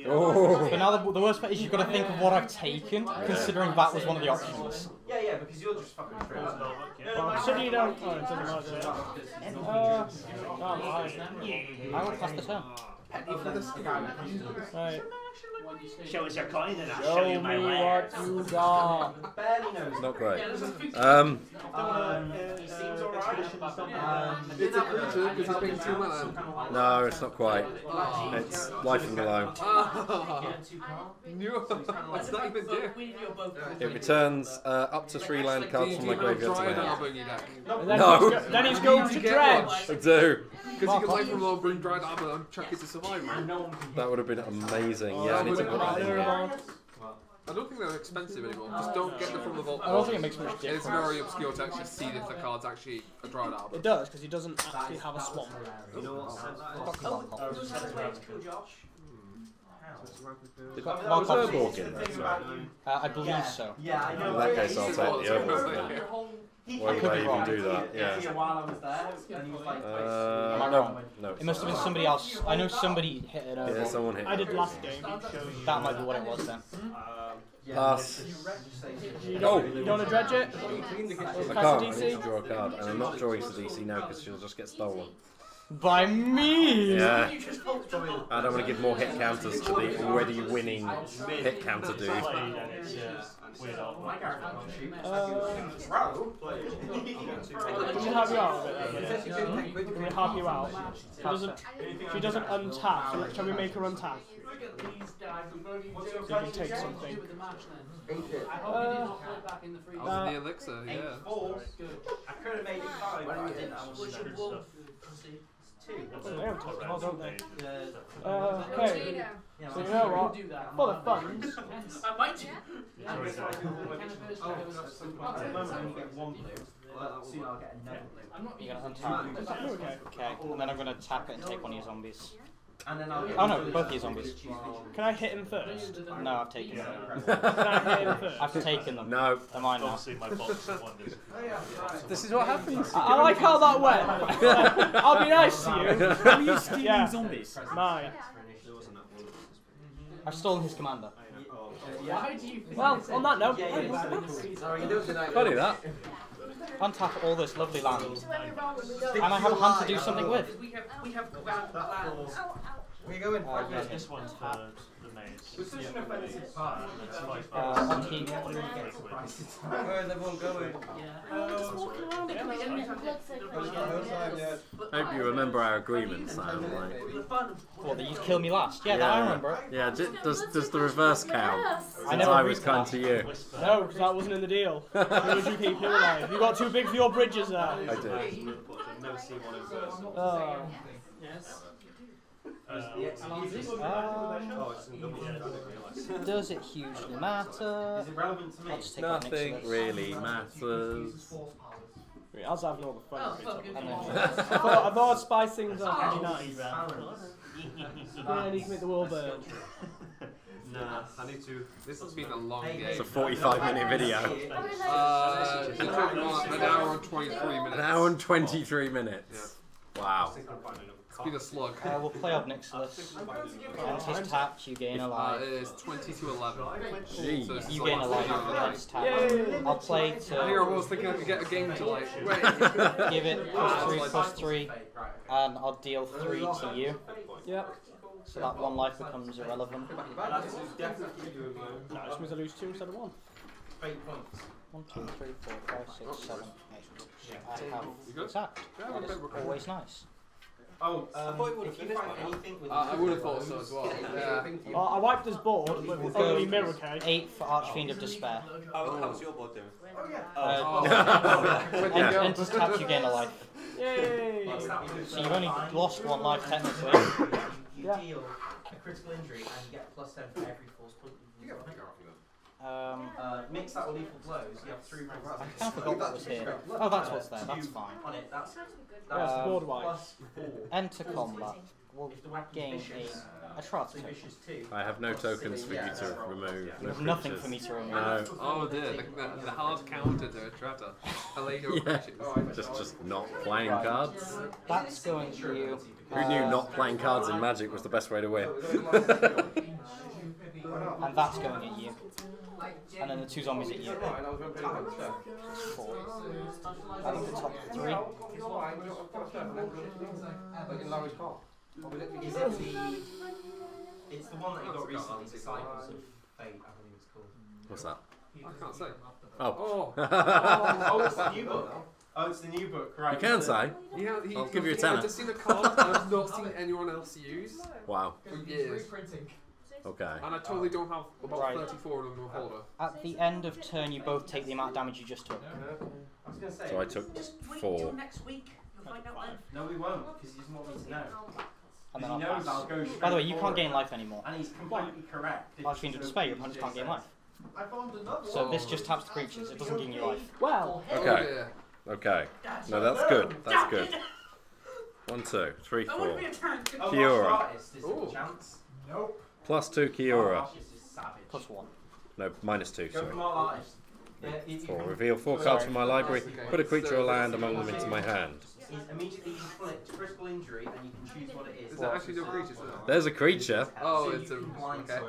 D: Oh. But uh, now
C: the, the worst part is you've got to think of what I've taken, considering that was one of the options. Yeah, yeah, because you're just fucking free. I'm sitting down. Oh, it doesn't matter. Uh, I, I will pass the turn. Right. Show us your coin and I'll show, you my wares.
A: you got. Barely knows. Not great. Um, um, it uh, seems
E: alright. Um, it's a creature because it's being too much. No,
A: it's not quite. Oh. It's life and alone.
E: it's not even due. It returns uh, up to three land cards from my graveyard to my hand. No. Then he's going to dredge. I do. Because you can play from Lord, bring dried armor and chuck it to survival.
A: That would have been amazing. Oh. Yeah, and it's a commodity.
E: Yeah. I don't think they're expensive anymore. Just don't get them from the vault. I don't think it makes much difference. it's very obscure to actually see if the card's actually a drawn out. It does,
C: because he doesn't actually have a swamp. You know what? Oh, there's another way to kill Josh. They've got Markov Gorgon, right? Uh, I believe yeah. so. Yeah, I know. In that case, I'll take the other one. Why would I even do that? Yeah. I
A: uh, no, no. It must have been somebody else. I know somebody hit it uh, over. Yeah, someone hit. I did last game. That might be what it was then. Hmm? Uh,
C: Pass. Oh. You don't want to dredge it? I can't. I need to draw a card, and I'm
A: not drawing DC now because she'll just get stolen. By me!
D: Yeah. I don't want to give more hit counters to the already winning hit counter dude. Uh,
C: can me help you out Can we Let help you out. She doesn't, she doesn't untap. So shall we make her untap? You can take something. Uh, uh, the elixir, yeah. I could have made it five, but I didn't. Uh, okay. So you know what? For the funds.
E: I might do. You're
C: gonna hunt two. Okay. And then I'm gonna tap it and take one of your zombies. And then I'll oh, oh no, both these zombies. Can I hit him first? No, I've taken yeah. them. Can I hit him first? I've taken them. No. Am I not? Oh,
D: this is what happens. I, I like how that went. I'll be nice to you. are you stealing yeah. zombies?
C: Mine. I've stolen his commander. Oh, well, on that note, yeah, yeah, funny that. Untap all this lovely land. And I have a hand to do something with. We have, we have we go in uh, this one's for the maze. Precision yeah. offensive part. It's five Uh, one king. Where they've all going.
D: Yeah. hope you remember our agreement, Sam. Like. What,
A: that you'd kill me last? Yeah, yeah. that I remember. Yeah, does, does the reverse count? Since I, never I was kind to
C: you. No, because that wasn't in the deal. you got too big for your bridges there. I did. I've never seen one in person. Oh. Yes. Does it hugely
D: matter? Nothing really matters.
C: I was having all the fun. Oh, I, I thought i up. Oh,
D: nice.
E: I need to make the world burn. Nah, I need to. This has been a long game. It's
C: a 45 minute video. Uh, an hour and 23 minutes. An hour and
A: 23 minutes.
E: Wow. Speed of Slug. Uh, we'll play up next to this.
D: And tap, you gain a
E: life. Uh, it is 20 to 11. Jeez. So you gain a life with tap. I'll play to... I was thinking I could get a game to like... Wait.
D: give it plus ah, 3, plus 3, and I'll deal 3 to you. Yep. So that one life becomes irrelevant. No, this means I lose
C: 2 instead of 1. 8 points. One, two, three, four, five, six, seven, eight. I have attacked. It's always nice. Oh, um, I thought um, it would have I would have thought so as well. yeah. yeah. I wiped his board with oh, mirror Eight for Archfiend of oh, Despair. How, oh. how's oh. your board doing? Oh, yeah. Uh, oh. and, just taps you gain a life. Yay! So you've only lost one life technically. you deal a critical injury and you get plus plus ten for every force point
D: you roll. Um, uh, mix that with lethal blows. You have three rounds. I can't forgot that was here. Oh, that's what's there. That's fine.
C: On it. That's that's um, board wide. Enter combat. Well, I have no tokens for you to remove. You have nothing for me to remove.
A: No.
E: Oh dear, the, the, the hard counter to Etrata. yeah. Oh, just, just not playing cards.
C: That's going to you.
A: Who knew not uh, playing cards in Magic was the best way to win?
C: and that's going at you. And then the two zombies at you.
A: Four. I think the top three.
B: Is it the... It's the one that you got recently,
A: Disciples of Fate, I believe it's called. What's that?
E: I can't say. Oh. Oh, oh it's the new book. Oh, it's the new book, right? You can say. Yeah, he, I'll give you a tenner. I've just seen the card I've not seen anyone else use. Wow. For years. Reprinting. Okay. And I totally don't have about right. 34 on my holder. At
C: the end of turn, you both take the amount of damage you just took. I was going to say. So I took just four. Till
B: next week. find out then. No, we
C: won't, because you just want me to know. By the way, you can't gain life anymore. And he's completely correct. Life fiend of despair, your opponent can't gain life. I found another so one. this just taps the creatures, it doesn't gain you life. Well, okay.
A: Okay. Oh, no, that's good. That's good. One, two, three, four. Kiora.
C: Oh, nope.
A: Plus two Kiora.
C: Oh, Plus one.
A: No, minus two, sorry.
C: Four. Reveal four cards from my library. Put a creature or land among them into my hand. There's
D: a creature.
E: Oh, it's a. Okay.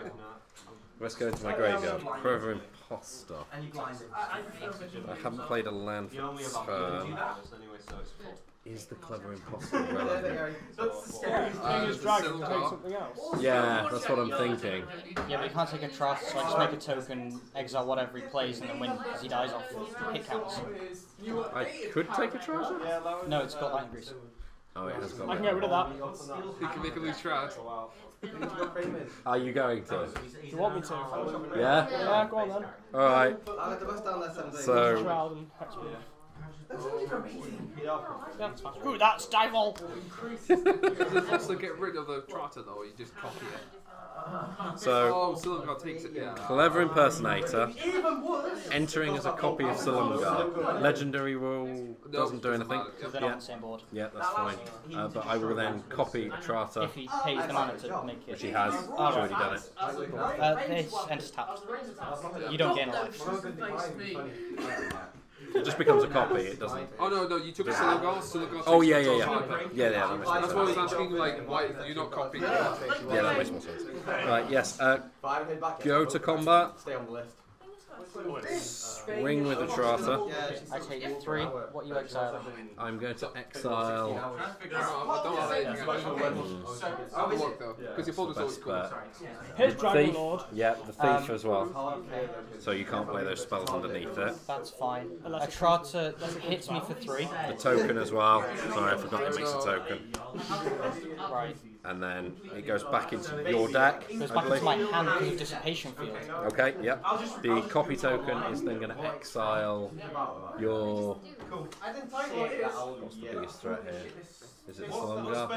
E: Let's go into my oh, graveyard. Forever
A: imposter. I haven't played a land for turn is the clever impossible?
D: relevant? That's the thing is dragon something else. Yeah, that's what I'm thinking.
C: Yeah, but you can't take a trust, so just make a token, exile whatever he plays, and then when because he dies off hit counts. I could take a treasure. No, it's got
A: Lightning Greaves. Oh,
C: it has got. I can get rid of
E: that. You can make a loose trap.
A: Are you going to? Oh, Do
E: you want me to? Yeah. Yeah, go on then. All right. So- that's really oh, That's fine. also get rid of the trotter though, you just copy it. So, oh, Silumgar takes it Clever impersonator.
D: Entering as a copy of Silumgar. Legendary
A: rule doesn't do anything. on the same board. Yeah, that's fine. Uh, but I will then copy Trata. If he pays the mana to make it. Which he has. He's already done it. Uh, this enters tapped. You don't gain
C: a life. It
E: just becomes a copy. It doesn't. Oh no, no, you took a Silumgar. Silumgar. Oh yeah, yeah, yeah, yeah, yeah. That That's why I was asking, like, why you're not copying? Yeah,
D: that makes more sense. Right. Yes. Uh, go to combat. Stay on the list. Swing with the Drata. I take three. What you exile?
A: I'm going to exile. Because your folder's always cool. Here's Dragon Lord. Yeah, the thief um, as well. So you can't play those spells underneath it.
C: That's fine. A Trata hits me for three. The token as well. Sorry, I forgot it makes a token. right.
A: And then it goes back into your deck. It goes back into my hand
C: because of dissipation field. Okay, yep. The copy token is then going to
A: exile your. What's the biggest threat here? Is it Silumgar?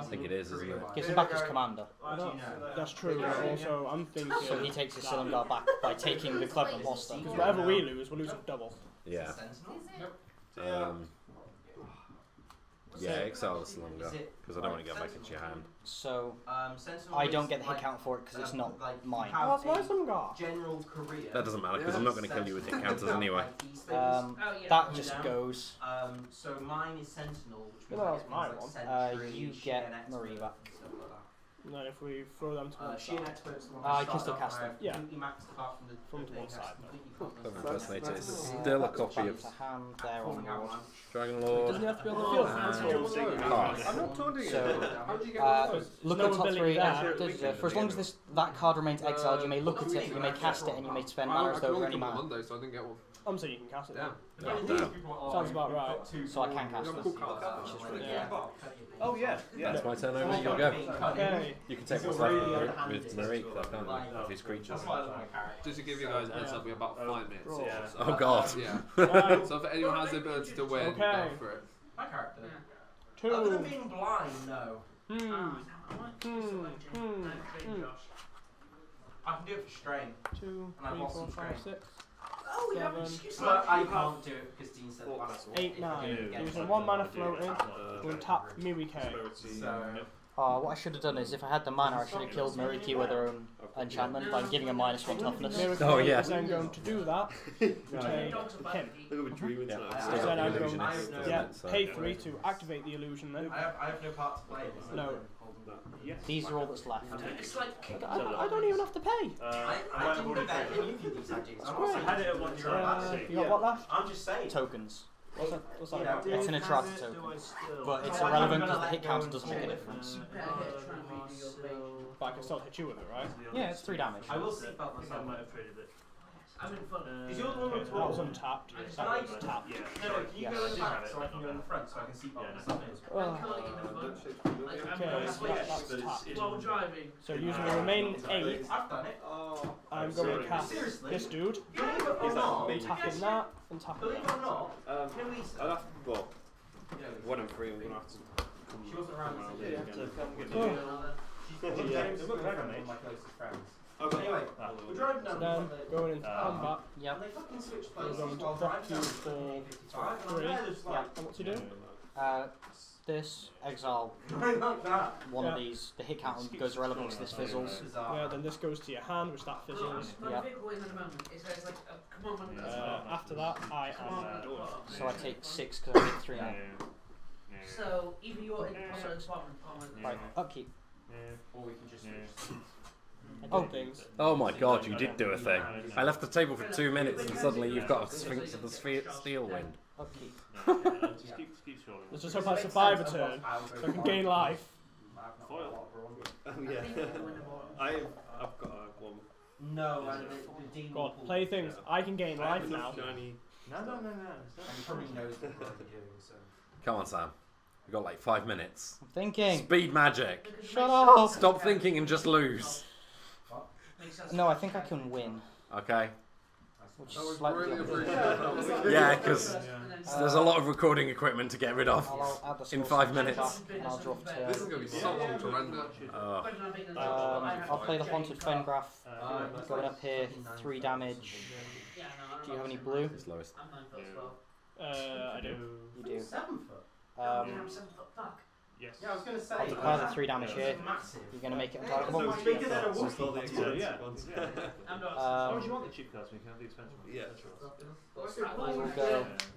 A: I think it is,
C: isn't it? Gives him back as commander. No, that's true. Also, I'm thinking. So he takes his Silumgar back by taking the clever monster. Because whatever we lose, we lose losing double. Yeah.
A: Um, yeah, exile the Solongar. Because I don't want to get back into your hand. So
C: um, I don't get the like, count for it because um, it's not like mine. my some got? General career. That doesn't matter because I'm not going to kill you with hit counters anyway. Um, oh, yeah. That just goes. Um, so mine is Sentinel, which means well, like, mine like one. Uh, you get Marivac. No, if we throw them to uh, one Uh, side. sheer experts. Ah, the can still off cast them. Yeah. Completely maxed apart from the From the one side, completely It's still a copy of hand there on the
A: wall. Doesn't he have to be on the field? I'm not taunting So, you. Uh, you look
C: at top three. For as long as this that card remains exiled, you may look at it, you may cast it, and you may spend mana I any get one mana.
E: so I didn't get one. I'm saying you can cast it. Yeah. Yeah. Yeah. Sounds about right. So I can cast this. Oh yeah, yeah. That's my turn over. You'll go.
A: You can take what's left with Marie because I've done with his creatures.
E: Just to give you guys a heads up, we have about five minutes. Oh god. Yeah. So if anyone has the ability to win, go for it.
C: My character.
D: Two. Other than being
C: blind, no.
D: Hmm. Ah, hmm. Hmm.
C: I can do it for strain. Two. And I've lost some strain.
D: Oh, you have an excuse. But I can't
C: do it because Dean said Eight, nine. There's one mana floating. We'll tap Merieke. So. Uh, what I should have done is, if I had the mana, I should have killed Merieke with her own enchantment by giving her minus one toughness. Oh, yeah. I'm going to do that uh, Look at yeah. Then I'm going to yeah, pay three to activate the illusion then. I have, I have no part to play. No. Yes. These are all that's left. It's like I, I, I don't even have to pay. Uh, I, I, I didn't know that. You can do that, James. I had it at one euro turn. You got what left? I'm just saying. Tokens.
D: Wasn't, was that yeah, it's an atrocity token, but it's irrelevant because the hit counter doesn't make a difference. But I can still hit you with it, right? Yeah, it's 3 damage. I will see if I might
C: have traded it. I'm in front.
D: Uh, is yours the one on top? That was on
C: top. That was top. Yeah. No, no, you yes. go in the back so I can go in the front so I can see part of the side? I'm curling in the front. Okay, that's, that's, that's top. While driving. So using the remaining eight. I've done it. Oh. I'm going to cast Seriously? this dude. Believe it or not. And tapping that. And tapping that. Believe it or not. Um, I'll have to, well, one and three, I'm going to have to come. She wasn't around. Oh. Yeah, you have to come get the She's not my closest friends anyway, we're driving down going into combat. Um, yeah. And they fucking switched places three. Yeah. Uh, this, exile. One yeah. of these, the hit count goes relevant to this fizzles. Uh, yeah, then this goes to your hand, which that fizzles. Yeah.
E: Uh, after that, I am. Uh, so I take six because I get three out. So even your in the department, department. Right,
C: upkeep. Or we can just oh. things. Oh my god, you did do a thing. I left the
A: table for two minutes and suddenly you've got a Sphinx of the sphere, Steel Wind.
D: Let's just hope I survive a turn so I can gain life.
B: Foil. Oh, yeah. i I've got a uh, one. No, and God, play things.
C: I can gain life now. Shiny. No, no, no, no.
A: Come on, Sam. We've got like five minutes. I'm thinking. Speed magic. Shut up. Stop thinking and just lose. No, I think I can win. Okay.
D: Which really yeah, because yeah. there's a lot of recording equipment to get rid of in five minutes. This is going to be so long to render.
C: Um, I'll play the Haunted Fengraf. Uh, Got it up here, 3 damage. Do you have any blue? It's lowest. Uh, I do. You do.
D: Um, Yes. Yeah, I was going to say. Uh, I'll the three damage here. Massive.
C: You're going to make it untargetable. So bigger than a wolf. Yeah. Uh, um, oh, do you want
B: the cheap cards? We can have the expensive ones.
D: Yeah.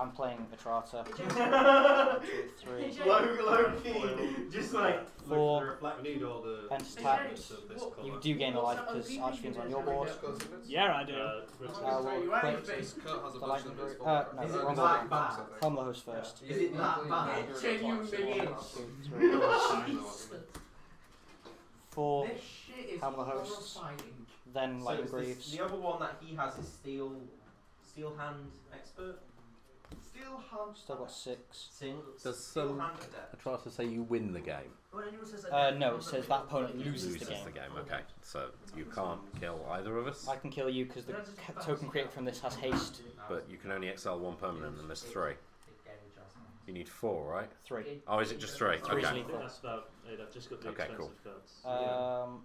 C: I'm playing Etrata. One, two, three. Low, low key. Just like four.
B: Like, need all the pentatacks. You do gain a life because Archfiend's on your
C: board. Yeah, I do. Uh, uh, well, quick. The lightning group. Uh, no, Is wrong order. Helmler host first. Is it that bad? Genuinely. Four. the host. Then lightning so greaves. The other one that he has is steel, steel hand expert. Still hand.
A: Still got six. Singles. Does to some say you win the game?
C: Uh, no, it says that opponent loses, Loses the
A: game. the game, okay. So you can't kill either of us, I can kill you because the token created from this has haste. but you can only exile one permanent and there's three. You need four, right? Three. Oh, is it just three? I Okay. have just got the Okay, expensive cool. cards. Um,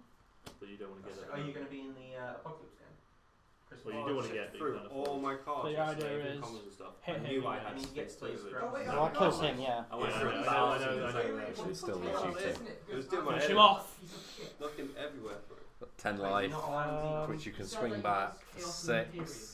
C: But you don't want to get it. Are you going to be in the uh,
D: apocalypse well, you do want to get through all my cards. The idea is and stuff. Hit I knew I had to lose. Oh, wait, I killed him, yeah. I went for a thousand. It still was you too. It was still Finish him off.
B: Looking everywhere 10 life,
C: um,
B: which you
A: can swing back 6.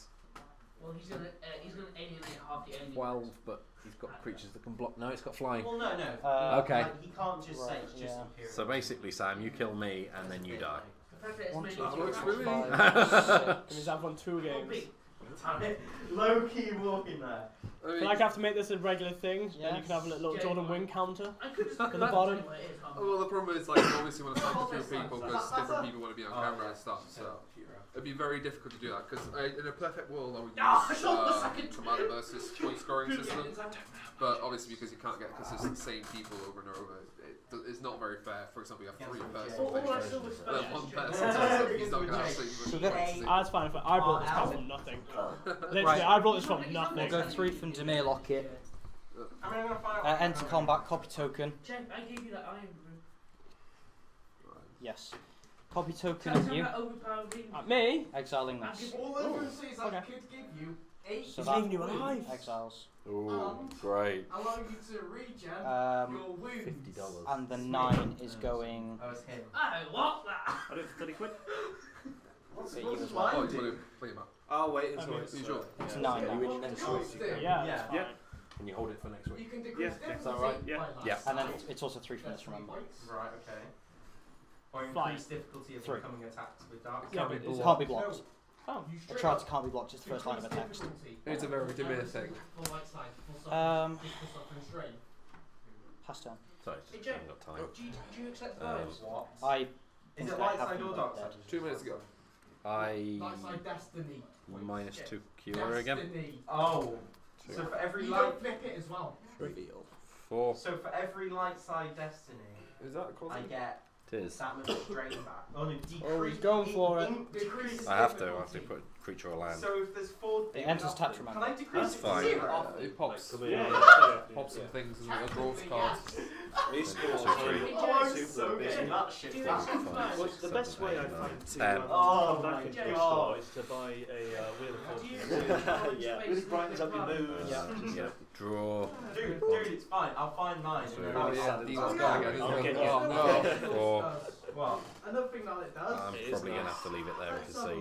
E: Well, he's gonna, uh, he's gonna alienate half the enemy. 12,
A: but he's got creatures that can block. No, it's got flying. Well, no, no. Uh, okay. Like, he can't just right, say it's yeah. just Imperial. So basically, Sam, you kill me and then you die. Like,
D: Perfect. One, two, three, four, really? five, six. And he's had one two games. Low key
C: walking there. I like I have to make this a regular thing? Yeah. Then you can have a little Jordan Wing counter at the bottom.
E: Well, the problem is like obviously want to like a few people because different people want to be on oh, camera and stuff. So it'd be very difficult to do that because in a perfect world I would ah, use uh, Tomato versus point scoring system, but obviously because you can't get consistent same people over and over, it's not very fair. For example, you have three person faces, oh, oh, one person he's not going to absolutely. Ah, that's fine. I bought this from nothing. Literally, I bought this from nothing.
C: We'll go three from Iron Demir Locket. I am gonna find out. Uh, enter combat, copy token. Jen, I gave you that iron, Yes. Copy token of you. At uh, me? Exiling this. All I okay. could give you
D: eight so that you alive.
C: exiles. Ooh, um, great.
E: you to regen
C: um, your wounds. Fifty dollars. And the nine is going. I was
E: hit. I that. I did thirty quid. What's,
C: what's you as well. Oh, play him up. I'll wait until it's uh, enjoy. It's yeah. nine. Yeah, you win then choice. Yeah, yeah. yeah.
A: yeah. And you hold it for next week. You can decrease yeah. Is that right? Yeah. yeah. And then it's, also three minutes, remember. Right, okay. Or increase Five. difficulty of three. becoming attacked with dark. Yeah, not can't, be, blocked. Oh. can't
C: be blocked. No. Oh. A charge can't be blocked, it's the first line of a It's a very demure thing. Um,
E: pass turn. Sorry, just haven't got time. Do you, do you accept the um, What? I Is it light side or dark side? Two minutes ago. I. Light side destiny minus two cure again. Oh. Two. So for
C: every you light. flip it as well.
A: Reveal. Four. So
C: for every light side destiny. Is that called? I get. It is. drain back. Oh, no, decrease, oh, he's going for it. Decrease
A: I have to. I have to put creature or land. So if there's four. It enters touch from Can I decrease That's it fine. to zero?
E: It pops. Yeah, yeah, yeah. Pops some things and it draws cards. It's Oh,
B: I'm so getting that shit. Do That's fine. the best way I find to um, oh my
A: god is
C: to buy a uh, wheel of fortune. yeah, really brightens up your mood. Yeah. Draw. Dude, dude, it's fine. I'll find mine. Oh, yeah,
A: Oh, no. Well, another thing that it does. I'm probably gonna have to leave it there because I'll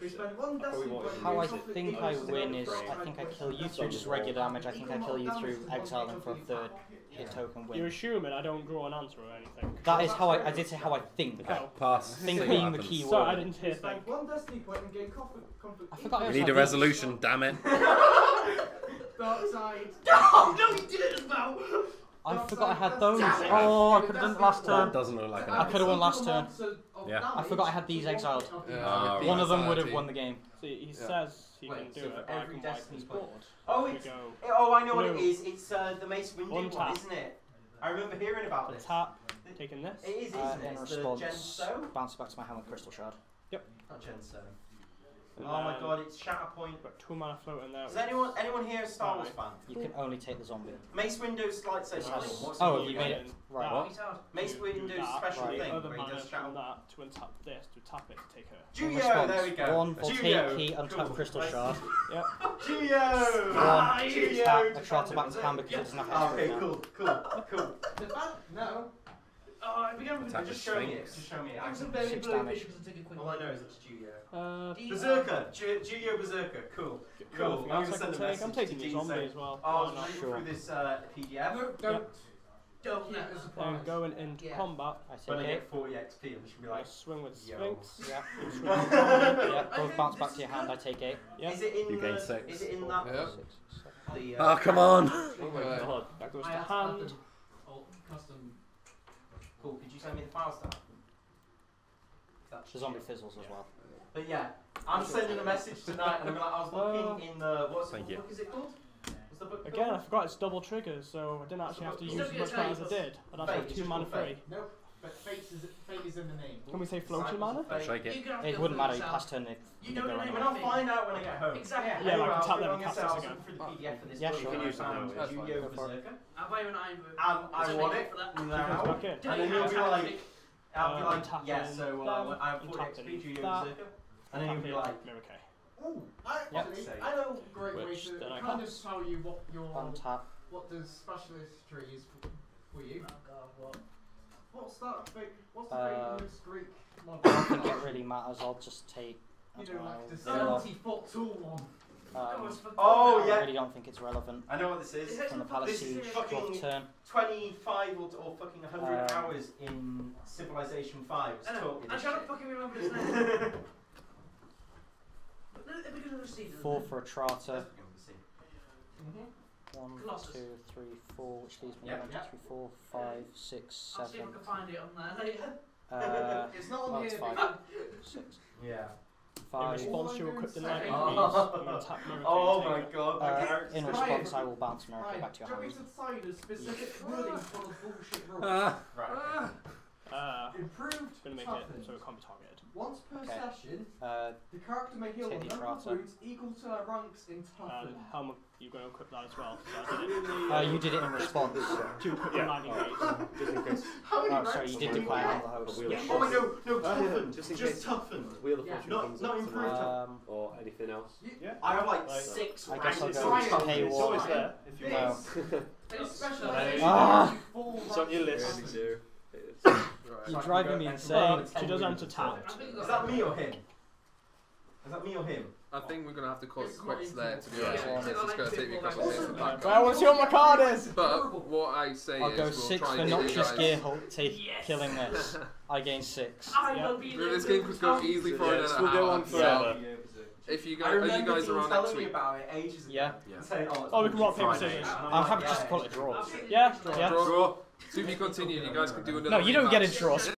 C: We it. one How I think I win is I think I kill you through just regular damage. I think I kill you through exiling for a third hit token You're assuming I don't draw an answer or anything. That is how I, I did say how I think. Okay, pass. Think the happens. key Sorry, I didn't hear. that. We need a
A: resolution, damn it.
C: Dark side. No, no, you did it as well.
D: I forgot I had those. Oh, I could have done it last turn. That doesn't look like an I could have won last turn. Yeah. I forgot I had these exiled. Yeah. One of them would have won the game. So he says he Wait, can do so it. Every Destiny's board. Oh, it's, eh, oh, I know blue. what it is.
C: It's uh, the Mace Windu one, one, isn't it? I remember hearing about the this. Tap, taking this. It is, isn't uh, it? In response, bounce back to my helmet crystal shard. Yep. Not and oh my um, god, it's Shatterpoint. Got two mana floating there. Is anyone anyone here a Star Wars fan? You can only take the zombie. Mace Windu's lightsaber. Oh, oh you made it. Right. What? Mace Windu's special right. thing. Other where he does shatter. that to untap this to tap it to take her. Julio, there we go. One Voltaic key, untap cool. crystal nice. shard. yep.
D: Julio. One. Julio. A shard to max can because it doesn't have. Okay, cool,
C: cool, cool. bad? No.
E: Oh, I began with just show me it. Just show me it. I am barely Six blue damage. because I took a quick All I know is it's Juyo. Uh, Berserker!
C: Ju- Berserker. Cool. Cool. I'm going to send a message I'm taking the zombie as well. Oh, through this uh, PDF. don't.
D: Don't let us apart. I'm going into yeah. combat.
C: I said when I get 40 XP, I'm just going to be like. Swing with Sphinx. Yeah. yeah. Both bounce back to your hand, I take 8. Yeah. Is it in you gain 6. Is it in that? Yep. The, ah, uh, oh, come on! Oh my oh god. That goes to hand. Oh, custom Cool. Could you send me the file stuff? The zombie fizzles as well. But yeah, I'm sending a message tonight, and I'm like, I was looking in the what's the what book
D: is it called? the book Again, called? I
C: forgot it's double triggers, so I didn't actually have to use as much power as I did. i have have two mana free. Nope. But fate is, fate is in the name. Can we say floating mana? shake it. It wouldn't matter, you passed turn it. You know the name, and I'll find out when I get home. Exactly. Yeah, yeah I can tap them and cast this again. for the PDF for this yeah, sure. You can use that. Yu-Gi-Oh! Berserker. I'll buy you an Iron Brew. Uh, uh, I want it. Now. And then you'll be like...
D: I'll be like, yeah, so I have 4 XP, Yu-Gi-Oh! Berserker.
C: And then you'll be like... Okay. Ooh, I, yep. I know a great Which way to kind can't. of tell you what your... Untap. What the specialist tree is for you. Oh god, what? What's that fake? What's the uh, famous Greek I don't think it really matters. I'll just take. You know, like the seventy-foot tall one. Um, oh yeah. I really don't think it's relevant. I know what this is. From the Palace siege, fucking turn. Twenty-five or, or fucking hundred um, hours in Civilization Five. I, know, I can't fucking remember his name. Four for Etrata. Mm -hmm one, two, three, four, which leaves me yeah, one, yeah. two, three, four, five, six, seven. I'll see if I can find
E: it on there later.
C: Uh, it's not on here. Five,
E: six.
D: Yeah. Five. In response to your kryptonite oh. tap mirror. Oh my god, my uh, In response, I will bounce
C: America right. back to your to sign a specific ruling for the bullshit rule. Uh, ah. right. Uh, Improved. Gonna make toughness. it so it can't be targeted. Once per Okay. session, Uh, the character may heal a Teddy number of wounds equal to their ranks in um, toughness. Um, Helm, you're going to equip that as well. So did it uh, you did it in uh, response. to equip Yeah. landing gate.
B: Just How many Oh, sorry, you did do we declare on get? the host. Oh no, no, oh, toughen, just, just in case. toughen. Wheel of Yeah. Not- not improved. Um, or anything else. Yeah. I have like Like- six I guess I'll ranks. go with It's It's always there if you want. It's special. Ah. on your list.
E: It's-
C: Right. You're driving me insane. She doesn't answer tap. Is that me or him?
E: Is that me or him? I think we're gonna have to call it quits there. To be honest, yeah. it's gonna take me a couple of days to pack up. I want to my card is. But what I say I'll is, I'll go six for noxious gear teeth
C: killing this. I gain six. I yep. this game could go easily for yeah, another we'll hour. Go on forever. if you guys, are you guys around next week? me about it ages ago. Yeah. yeah. Saying, oh, oh, we can rock
E: paper scissors. I'm happy just to call it a draw. Yeah. Yeah. Draw. So if you continue, you guys can do another. No, you don't rematch. get in trouble.